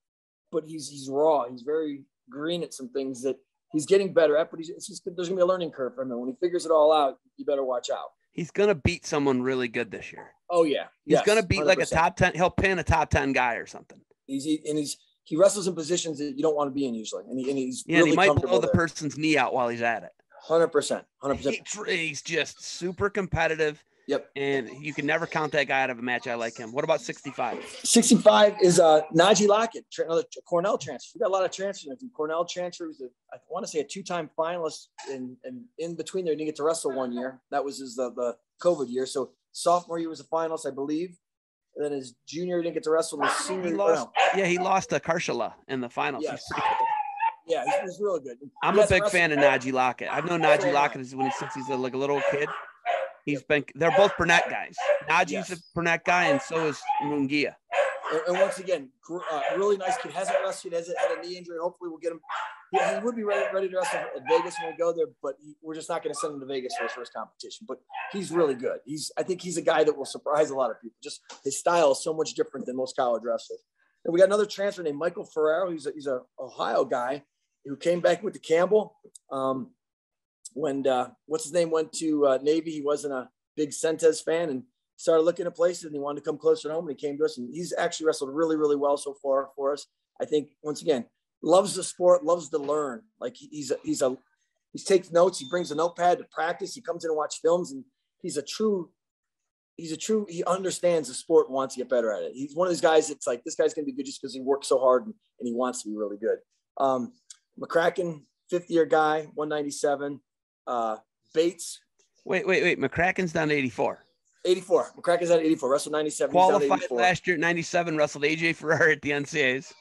but he's he's raw. He's very green at some things that he's getting better at, but he's it's just there's gonna be a learning curve for him. And when he figures it all out, you better watch out. He's gonna beat someone really good this year. Oh yeah, He's Yes, gonna beat like a top ten. He'll pin a top ten guy or something. He's he, and he's he wrestles in positions that you don't want to be in usually, and, he, and he's Yeah, and really he might blow the there. person's knee out while he's at it. Hundred percent, hundred percent. He he's just super competitive. Yep. And you can never count that guy out of a match. I like him. What about 65? Sixty-five is uh Najee Lockett, another Cornell transfer. We got a lot of transfers. Cornell transfer was a, I want to say a two-time finalist, and and in between there, he didn't get to wrestle one year. That was his the, the COVID year. So sophomore year was a finalist, I believe. And then his junior he didn't get to wrestle. His senior, He oh, lost. no. Yeah, he lost to Karshala in the finals. Yes. He's pretty good. Yeah, he's, he's really good. I'm He a big fan of Najee Lockett. I've known Najee Lockett since since he's a, like a little kid. He's been. They're both Burnett guys. Najee's Yes. a Burnett guy, and so is Munguia. And, and once again, uh, really nice kid. Hasn't wrestled, hasn't had a knee injury. Hopefully, we'll get him. He, he would be ready, ready to wrestle at Vegas when we go there, but he, we're just not going to send him to Vegas for his first competition. But he's really good. He's, I think he's a guy that will surprise a lot of people. Just his style is so much different than most college wrestlers. And we got another transfer named Michael Ferrero. He's a, he's a Ohio guy who came back with the Campbell. Um, when uh, what's his name went to uh, Navy, he wasn't a big Sentes fan and started looking at places and he wanted to come closer to home and he came to us and he's actually wrestled really, really well so far for us. I think once again, loves the sport, loves to learn. Like he's a, he's a, he takes notes. He brings a notepad to practice. He comes in and watch films and he's a true, he's a true, he understands the sport and wants to get better at it. He's one of those guys that's like, this guy's to be good just because he works so hard and, and he wants to be really good. Um, McCracken, fifth year guy, 197. Uh, Bates, Wait, wait, wait. McCracken's down to 84. 84. McCracken's at 84. Wrestled 97. He's down to Qualified last year at 97. Wrestled AJ Ferrari at the NCAAs,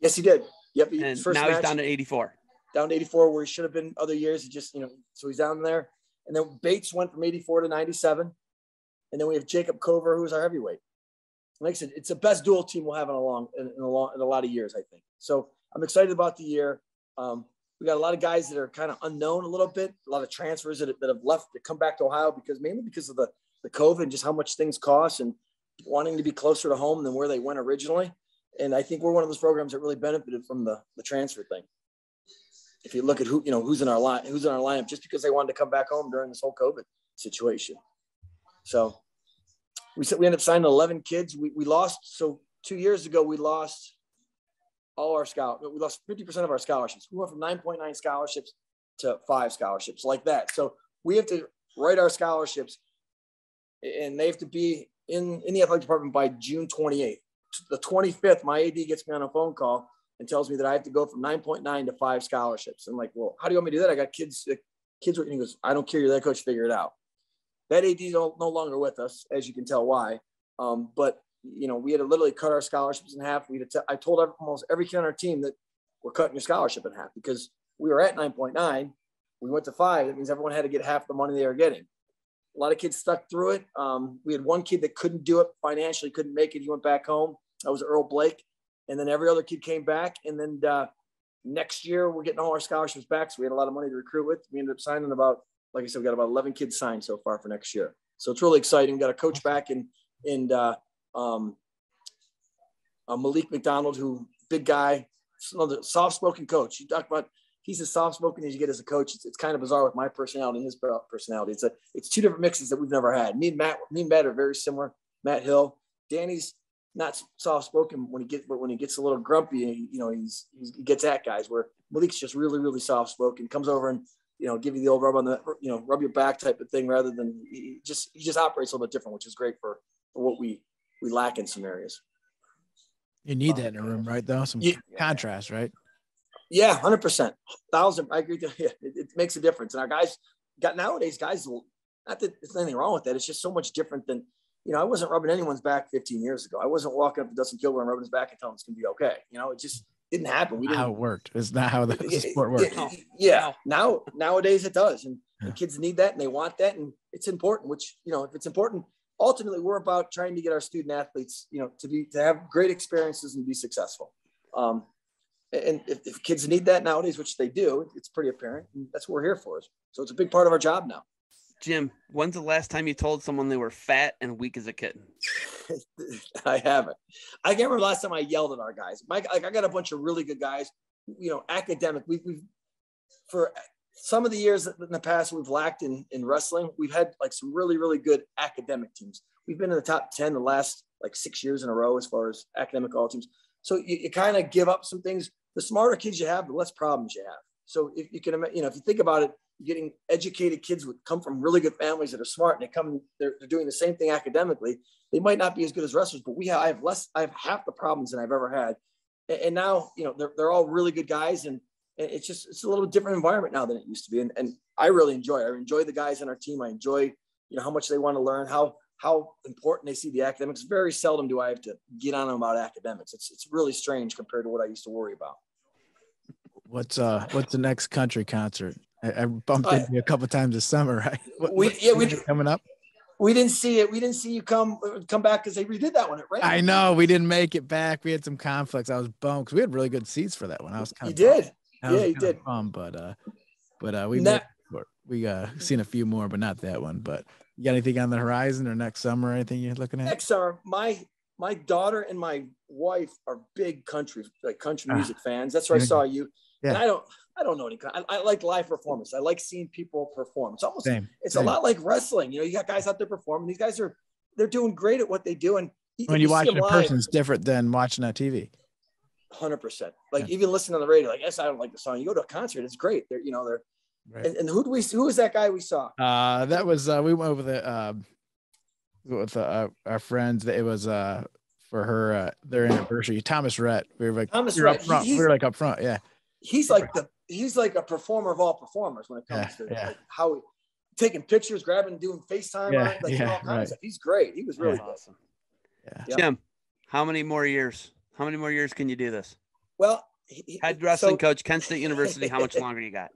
Yes, he did. Yep. he- and now he's down to 84. down to 84 where he should have been other years. He just, you know, so he's down there. And then Bates went from 84 to 97. And then we have Jacob Cover, who's our heavyweight. Like I said, it's the best dual team we'll have in a long, in, in a long, in a lot of years, I think. So I'm excited about the year. Um, we got a lot of guys that are kind of unknown a little bit, a lot of transfers that, that have left to come back to Ohio because mainly because of the, the COVID and just how much things cost and wanting to be closer to home than where they went originally. And I think we're one of those programs that really benefited from the, the transfer thing. If you look at who, you know, who's in our line, who's in our lineup, just because they wanted to come back home during this whole COVID situation. So we said we ended up signing 11 kids. We, we lost. So two years ago, we lost all our scout. We lost 50% of our scholarships. We went from 9.9 scholarships to five scholarships like that. So we have to write our scholarships and they have to be in, in the athletic department by June 28th. The 25th, my AD gets me on a phone call and tells me that I have to go from 9.9 to five scholarships. I'm like, well, how do you want me to do that? I got kids, kids, and he goes, I don't care. You're that coach, figure it out. That AD is no no longer with us, as you can tell why. Um, but you know, we had to literally cut our scholarships in half. We had to t- I told every, almost every kid on our team that we're cutting your scholarship in half because we were at 9.9. We went to five. That means everyone had to get half the money they were getting. A lot of kids stuck through it. Um, we had one kid that couldn't do it financially, couldn't make it. He went back home. That was Earl Blake. And then every other kid came back. And then uh, next year, we're getting all our scholarships back. So we had a lot of money to recruit with. We ended up signing about, like I said, we got about 11 kids signed so far for next year. So it's really exciting. Got a coach back and, and uh, um, uh, Malik McDonald, who big guy, another soft-spoken coach. You talk about he's as soft-spoken as you get as a coach. It's, it's kind of bizarre with my personality and his personality. It's a it's two different mixes that we've never had. Me and Matt, me and Matt are very similar. Matt Hill, Danny's not soft-spoken when he gets, but when he gets a little grumpy, you know, he's, he's he gets at guys. Where Malik's just really really soft-spoken, comes over and you know give you the old rub on the you know rub your back type of thing rather than he just he just operates a little bit different, which is great for, for what we we lack in some areas. You need uh, that in a room, right? Though some Yeah. contrast, right? Yeah, hundred percent, thousand. I agree. You. It, it, makes a difference, and our guys got nowadays. Guys, not that there's anything wrong with that. It's just so much different than you know. I wasn't rubbing anyone's back 15 years ago. I wasn't walking up to Dustin Kilgore and rubbing his back and telling him it's gonna be okay. You know, it just didn't happen. We didn't. How it worked. It's not how the, sport works. yeah. Now nowadays it does, and yeah. the kids need that and they want that, and it's important. Which you know, if it's important, ultimately we're about trying to get our student athletes, you know, to be to have great experiences and be successful. Um, and if, if, kids need that nowadays, which they do, it's pretty apparent. that's what we're here for. So it's a big part of our job now. Jim, when's the last time you told someone they were fat and weak as a kitten? I haven't. I can't remember the last time I yelled at our guys. Mike, like I got a bunch of really good guys. You know, academic. We, we've for some of the years in the past we've lacked in in wrestling. We've had like some really really good academic teams. We've been in the top ten the last like six years in a row as far as academic all teams. So you, you kind of give up some things the smarter kids you have, the less problems you have. So if you can, you know, if you think about it, getting educated kids would come from really good families that are smart and they come, they're, they're doing the same thing academically. They might not be as good as wrestlers, but we have, I have less, I have half the problems than I've ever had. And, and now, you know, they're, they're all really good guys and it's just, it's a little different environment now than it used to be. And, and I really enjoy it. I enjoy the guys on our team. I enjoy, you know, how much they want to learn, how, how important they see the academics. Very seldom do I have to get on them about academics. It's, it's really strange compared to what I used to worry about. What's uh what's the next country concert? I, I bumped uh, into you a couple times this summer, right? What, we yeah we coming up. We didn't see it. We didn't see you come come back because they redid that one, right? I know we didn't make it back. We had some conflicts. I was bummed because we had really good seats for that one. I was kind of you did, I yeah, you did. Bummed, but uh, but uh, we met, we uh seen a few more, but not that one. But you got anything on the horizon or next summer? Or anything you're looking at? Next summer, my my daughter and my wife are big country like country ah. music fans. That's where I saw you. Yeah. And I don't, I don't know any. I, I, like live performance. I like seeing people perform. It's almost, Same. it's Same. a lot like wrestling. You know, you got guys out there performing. These guys are, they're doing great at what they do. And when you, you watch in person, it's different than watching on TV. Hundred percent. Like yeah. even listening on the radio, like yes, I don't like the song. You go to a concert, it's great. They're, you know, they're. Right. And, and who do we? Who was that guy we saw? Uh, that was uh, we went over the uh, with uh, our friends. It was uh for her uh, their anniversary. Thomas Rhett. We were like Thomas we were up front. we were like up front. Yeah. He's like the he's like a performer of all performers when it comes yeah, to yeah. Like how he, taking pictures, grabbing, doing FaceTime, yeah, like yeah, all kinds right. of stuff. He's great. He was really yeah. awesome. Yeah. Jim, how many more years? How many more years can you do this? Well, he, head wrestling so, coach, Kent State University. How much longer you got?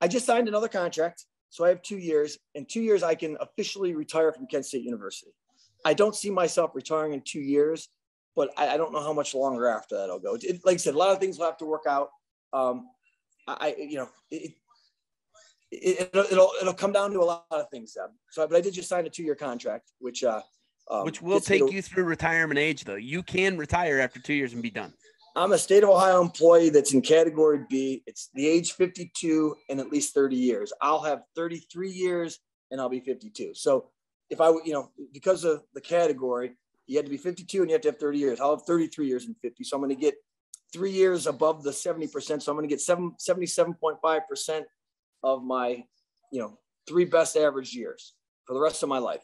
I just signed another contract, so I have two years. In two years, I can officially retire from Kent State University. I don't see myself retiring in two years, but I, I don't know how much longer after that I'll go. It, like I said, a lot of things will have to work out. Um, I, you know, it, it, will it'll, it'll come down to a lot of things. Um, so, but I did just sign a two-year contract, which, uh, um, which will take you through retirement age though. You can retire after two years and be done. I'm a state of Ohio employee that's in category B. It's the age 52 and at least 30 years. I'll have 33 years and I'll be 52. So if I, you know, because of the category, you had to be 52 and you have to have 30 years. I'll have 33 years and 50. So I'm going to get three years above the 70%. So I'm going to get seven, 77.5% of my, you know, three best average years for the rest of my life.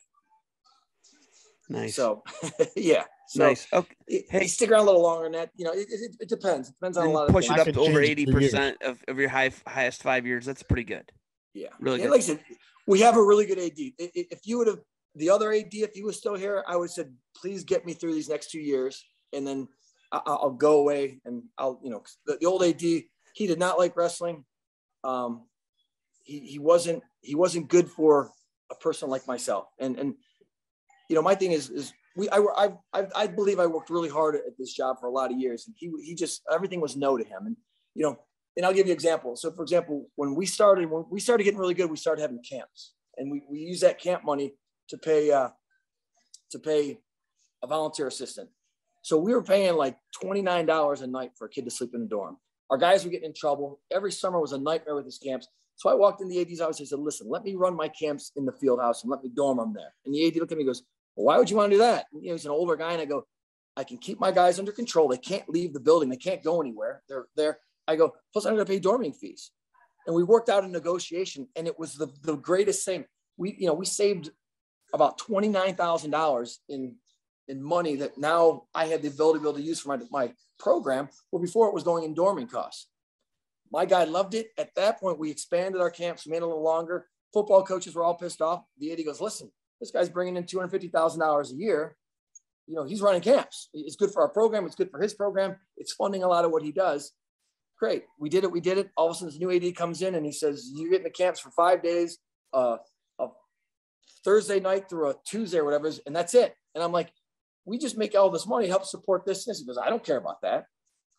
Nice. So, yeah. So nice. Okay. Hey, stick around a little longer than that. You know, it, it, it depends. It depends on a lot of push things. it up to over 80% of, of your high, highest five years. That's pretty good. Yeah. Really good. Like I said, we have a really good AD. If you would have, the other AD, if he was still here, I would have said, please get me through these next two years. And then I'll go away and I'll, you know, the, the old AD, he did not like wrestling. Um, he, he wasn't, he wasn't good for a person like myself. And, and, you know, my thing is, is we, I, I, I believe I worked really hard at this job for a lot of years and he, he just, everything was no to him. And, you know, and I'll give you an example. So for example, when we started, when we started getting really good, we started having camps and we, we use that camp money to pay, uh, to pay a volunteer assistant. So we were paying like $29 a night for a kid to sleep in the dorm. Our guys were getting in trouble. Every summer was a nightmare with his camps. So I walked in the AD's office and said, listen, let me run my camps in the field house and let me dorm them there. And the AD looked at me and goes, why would you want to do that? And, you know, he's an older guy. And I go, I can keep my guys under control. They can't leave the building. They can't go anywhere. They're there. I go, plus I'm going to pay dorming fees. And we worked out a negotiation and it was the, the greatest thing. We, you know, we saved about $29,000 in in money that now I had the ability to be able to use for my, my program, where before it was going in dorming costs. My guy loved it. At that point, we expanded our camps, made it a little longer. Football coaches were all pissed off. The AD goes, listen, this guy's bringing in $250,000 a year. You know, he's running camps. It's good for our program. It's good for his program. It's funding a lot of what he does. Great. We did it. We did it. All of a sudden, this new AD comes in and he says, you get in the camps for five days, uh, a Thursday night through a Tuesday or whatever, and that's it. And I'm like, we just make all this money, help support this. And he goes, I don't care about that.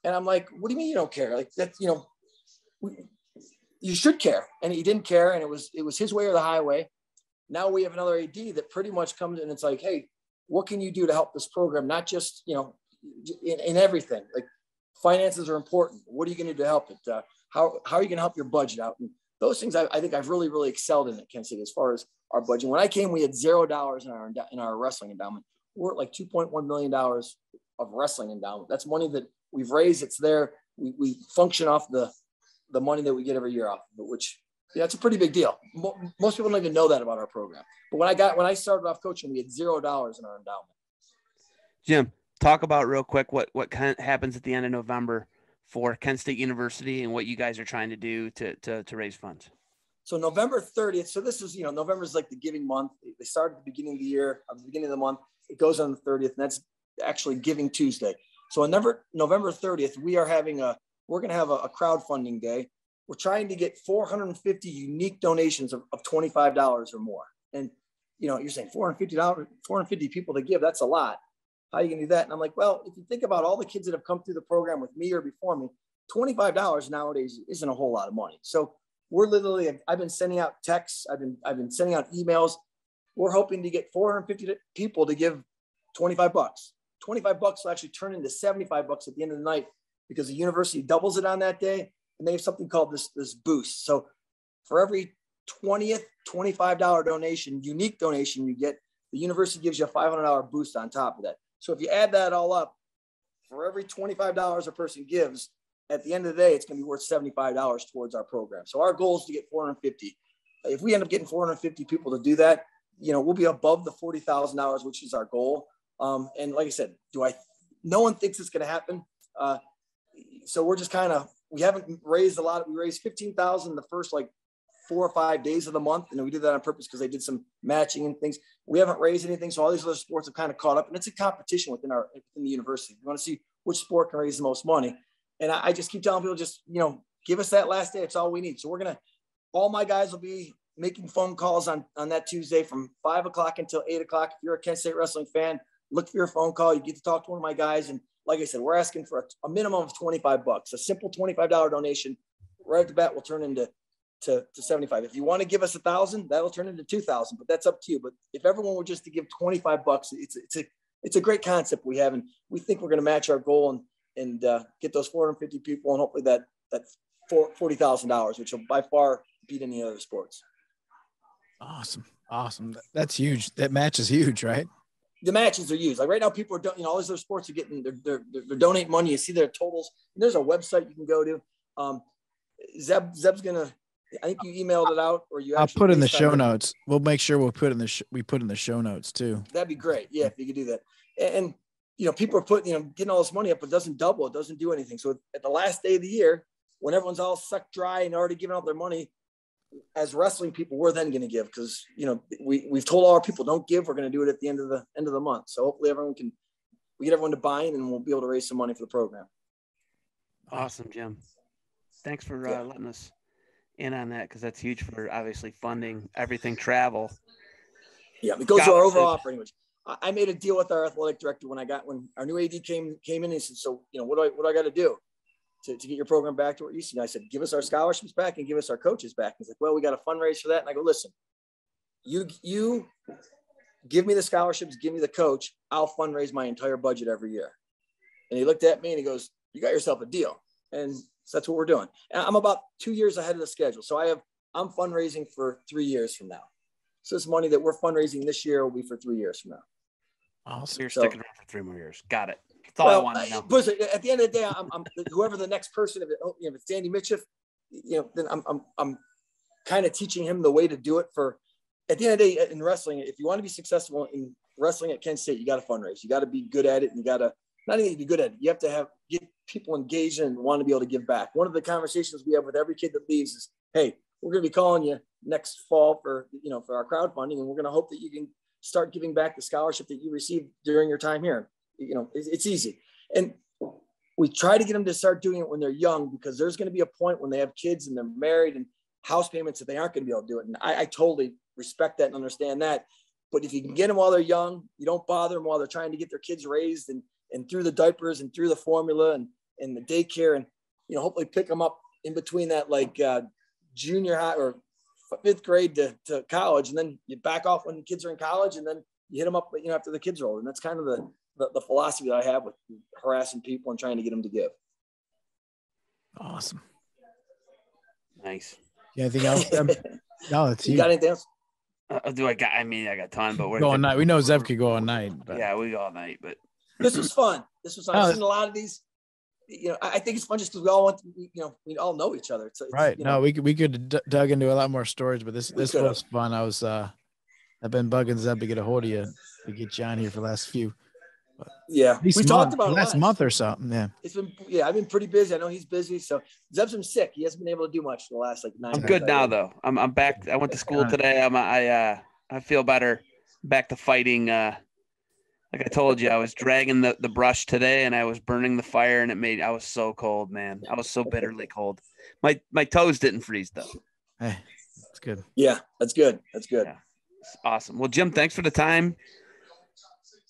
And I'm like, what do you mean you don't care? Like that, you know, we, you should care. And he didn't care. And it was, it was his way or the highway. Now we have another AD that pretty much comes in and it's like, Hey, what can you do to help this program? Not just, you know, in, in everything, like finances are important. What are you going to do to help it? Uh, how, how are you going to help your budget out? And those things I, I, think I've really, really excelled in at Kent State as far as our budget. When I came, we had zero dollars in our, in our wrestling endowment. We're at like $2.1 million of wrestling endowment. That's money that we've raised. It's there. We, we function off the, the money that we get every year off which yeah, it's a pretty big deal. Most people don't even know that about our program. But when I got when I started off coaching, we had zero dollars in our endowment. Jim, talk about real quick what what kind of happens at the end of November for Kent State University and what you guys are trying to do to to, to raise funds. So November 30th. So this is you know November is like the giving month. They start at the beginning of the year, at the beginning of the month. It goes on the 30th, and that's actually Giving Tuesday. So on November November 30th, we are having a we're going to have a, a crowdfunding day we're trying to get 450 unique donations of, of $25 or more. And, you know, you're saying $450, 450 people to give, that's a lot. How are you to do that? And I'm like, well, if you think about all the kids that have come through the program with me or before me, $25 nowadays isn't a whole lot of money. So we're literally, I've been sending out texts. I've been, I've been sending out emails. We're hoping to get 450 people to give 25 bucks. 25 bucks will actually turn into 75 bucks at the end of the night because the university doubles it on that day and they have something called this this boost. So for every 20th $25 donation, unique donation you get, the university gives you a $500 boost on top of that. So if you add that all up, for every $25 a person gives, at the end of the day, it's going to be worth $75 towards our program. So our goal is to get 450. If we end up getting 450 people to do that, you know, we'll be above the $40,000, which is our goal. Um, and like I said, do I, no one thinks it's going to happen. Uh, so we're just kind of we haven't raised a lot. We raised 15,000 the first like four or five days of the month. And we did that on purpose because they did some matching and things. We haven't raised anything. So all these other sports have kind of caught up and it's a competition within our, within the university. We want to see which sport can raise the most money. And I, I just keep telling people just, you know, give us that last day. It's all we need. So we're going to, all my guys will be making phone calls on, on that Tuesday from five o'clock until eight o'clock. If you're a Kent State wrestling fan, look for your phone call. You get to talk to one of my guys and like I said, we're asking for a, a minimum of 25 bucks. A simple $25 donation right at the bat will turn into to, to 75. If you want to give us a thousand, that'll turn into 2000, but that's up to you. But if everyone were just to give 25 bucks, it's, it's a, it's a great concept we have. And we think we're going to match our goal and, and uh, get those 450 people and hopefully that, that $40,000, which will by far beat any other sports. Awesome. Awesome. That's huge. That match is huge, right? The matches are used. Like right now, people are, you know, all these other sports are getting, they're, they're, they're donating money. You see their totals. And there's a website you can go to. Um, Zeb, Zeb's gonna, I think you emailed it out or you. I'll put in the show notes. We'll make sure we'll put in the sh- we put in the show notes too. That'd be great. Yeah, if you could do that. And, and you know, people are putting, you know, getting all this money up, but it doesn't double. It doesn't do anything. So at the last day of the year, when everyone's all sucked dry and already giving out their money, as wrestling people, we're then going to give because you know we we've told all our people don't give. We're going to do it at the end of the end of the month. So hopefully everyone can we get everyone to buy in and we'll be able to raise some money for the program. Awesome, Jim. Thanks for uh, letting us in on that because that's huge for obviously funding everything travel. Yeah, it goes to our overall operating. Which I made a deal with our athletic director when I got when our new AD came came in. He said, "So you know what do I what do I got to do?" To, to get your program back to where it used to be. I said, give us our scholarships back and give us our coaches back. He's like, well, we got to fundraise for that. And I go, listen, you, you give me the scholarships, give me the coach. I'll fundraise my entire budget every year. And he looked at me and he goes, you got yourself a deal. And so that's what we're doing. And I'm about two years ahead of the schedule. So I have, I'm fundraising for three years from now. So this money that we're fundraising this year will be for three years from now. Oh, awesome. You're so, sticking around for three more years. Got it. All well, I want to know. But at the end of the day, I'm, I'm whoever the next person, if, it, oh, you know, if it's Danny Mitchell, you know, then I'm, I'm, I'm kind of teaching him the way to do it for, at the end of the day in wrestling, if you want to be successful in, wrestling at Kent State, you got to fundraise. You got to be good at it, and you got to not only be good at it, you have to have get people engaged and want to be able to give back. One of the conversations we have with every kid that leaves is, "Hey, we're going to be calling you next fall for you know for our crowdfunding, and we're going to hope that you can start giving back the scholarship that you received during your time here. You know, it's, easy, and we try to get them to start doing it when they're young because there's going to be a point when they have kids and they're married and house payments that they aren't going to be able to do it. And I, I totally respect that and understand that. But if you can get them while they're young, you don't bother them while they're trying to get their kids raised and and through the diapers and through the formula and and the daycare and you know hopefully pick them up in between that like uh, junior high or fifth grade to, to college and then you back off when the kids are in college and then you hit them up you know after the kids are old and that's kind of the the, the philosophy that I have with harassing people and trying to get them to give. Awesome. Nice. Yeah, anything else? No, it's You you. got anything else? Uh, do I got? I mean, I got time, but we're Go all night. We know Zeb could go all night, but Yeah, we go all night, but This was fun. This was fun. Oh, I've seen a lot of these. You know, I I think it's fun just because we all want to, you know, we all know each other. It's, it's, right. You No, we could we could d- dug into a lot more stories, but this this could've. was fun. I was uh, I've been bugging Zeb to get a hold of you to get you on here for the last few. Yeah. We month, talked about it last last. month or something. Yeah. It's been, yeah, I've been pretty busy. I know he's busy. So Zeb's been sick. He hasn't been able to do much for the last like 9 I'm months, good now though. I'm I'm back. I went to school today. I'm I uh I feel better. Back to fighting. Uh, like I told you, I was dragging the the brush today, and I was burning the fire, and it made I was so cold, man. I was so bitterly cold. My my toes didn't freeze though. Hey, it's good. Yeah, that's good. That's good. Yeah. Awesome. Well, Jim, thanks for the time.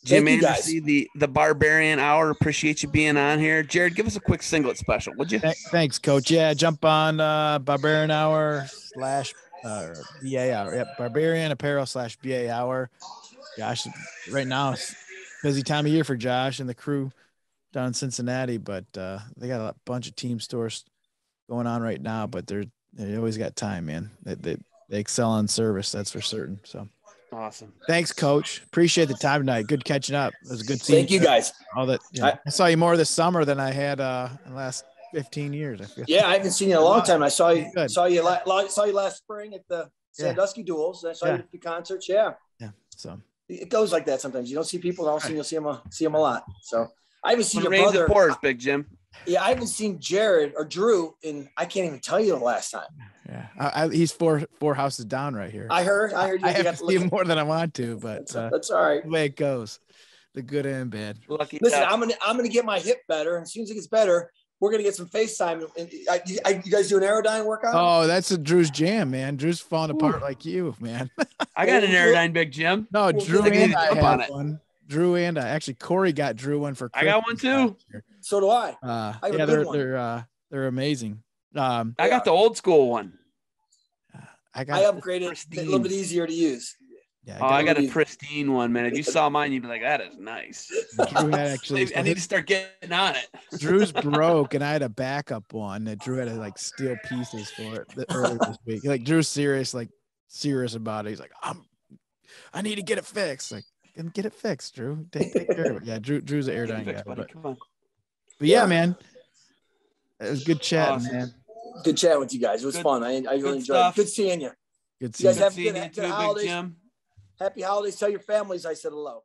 Jim Thank you, guys. Andrassy, the the Barbarian Hour. Appreciate you being on here. Jared, give us a quick singlet special, would you? Th- thanks, Coach. Yeah, jump on uh, Barbarian Hour slash uh, BA Hour. Yep, Barbarian Apparel slash BA Hour. Gosh, right now it's busy time of year for Josh and the crew down in Cincinnati, but uh, they got a bunch of team stores going on right now. But they're they always got time, man. They they, they excel on service, that's for certain. So Awesome. thanks, Coach. Appreciate the time tonight. Good catching up. It was a good seeing Thank you guys. All that you know, I- I saw you more this summer than I had uh, in the last 15 years. I feel. Yeah, I haven't seen you in a long time. I saw you Good. saw you la- la- saw you last spring at the Yeah. Sandusky duels. I saw Yeah. you at the concerts. Yeah. Yeah. So It goes like that sometimes. You don't see people, and all of a sudden you'll see them a, see them a lot. So I haven't seen your Raise the brother. pores, Big Jim. Yeah, I haven't seen Jared or Drew in I can't even tell you the last time. Yeah, I, I, he's four four houses down right here. I heard. I heard you, I you have got to to see more than I want to, but That's, uh, that's all right. the way it goes, the good and bad. Lucky. Listen, duck. I'm gonna I'm gonna get my hip better, and as soon as it gets better, we're gonna get some FaceTime. And I, I, you guys do an airdyne workout? Oh, that's a Drew's jam, man. Drew's falling apart like you, man. I got an Airdyne, Big Jim. no, Well, Drew and I jump have on it. one. Drew and I actually Corey got Drew one for. I got one too. So do I. Uh, I yeah, they're one. they're uh, they're amazing. Um, I got the old school one. I got I upgraded a little bit easier to use. yeah, Oh, I I got a pristine one, man. If you saw mine, you'd be like, "That is nice." Drew had actually. I need to start getting on it. Drew's broke, and I had a backup one that Drew had to like steal pieces for it earlier this week. Like Drew's serious, like serious about it. He's like, I'm, I need to get it fixed. Like, "Then get it fixed, Drew. Take, take care of it. Yeah, Drew, Drew's an airdyne guy, buddy. but, Come on. but yeah, Yeah. man, it was good chatting, Awesome. man good chat with you guys. It was good, fun. I, I really enjoyed stuff. it. Good seeing you. Good seeing you. Guys have good, good, good holidays. Happy holidays. Tell your families I said hello.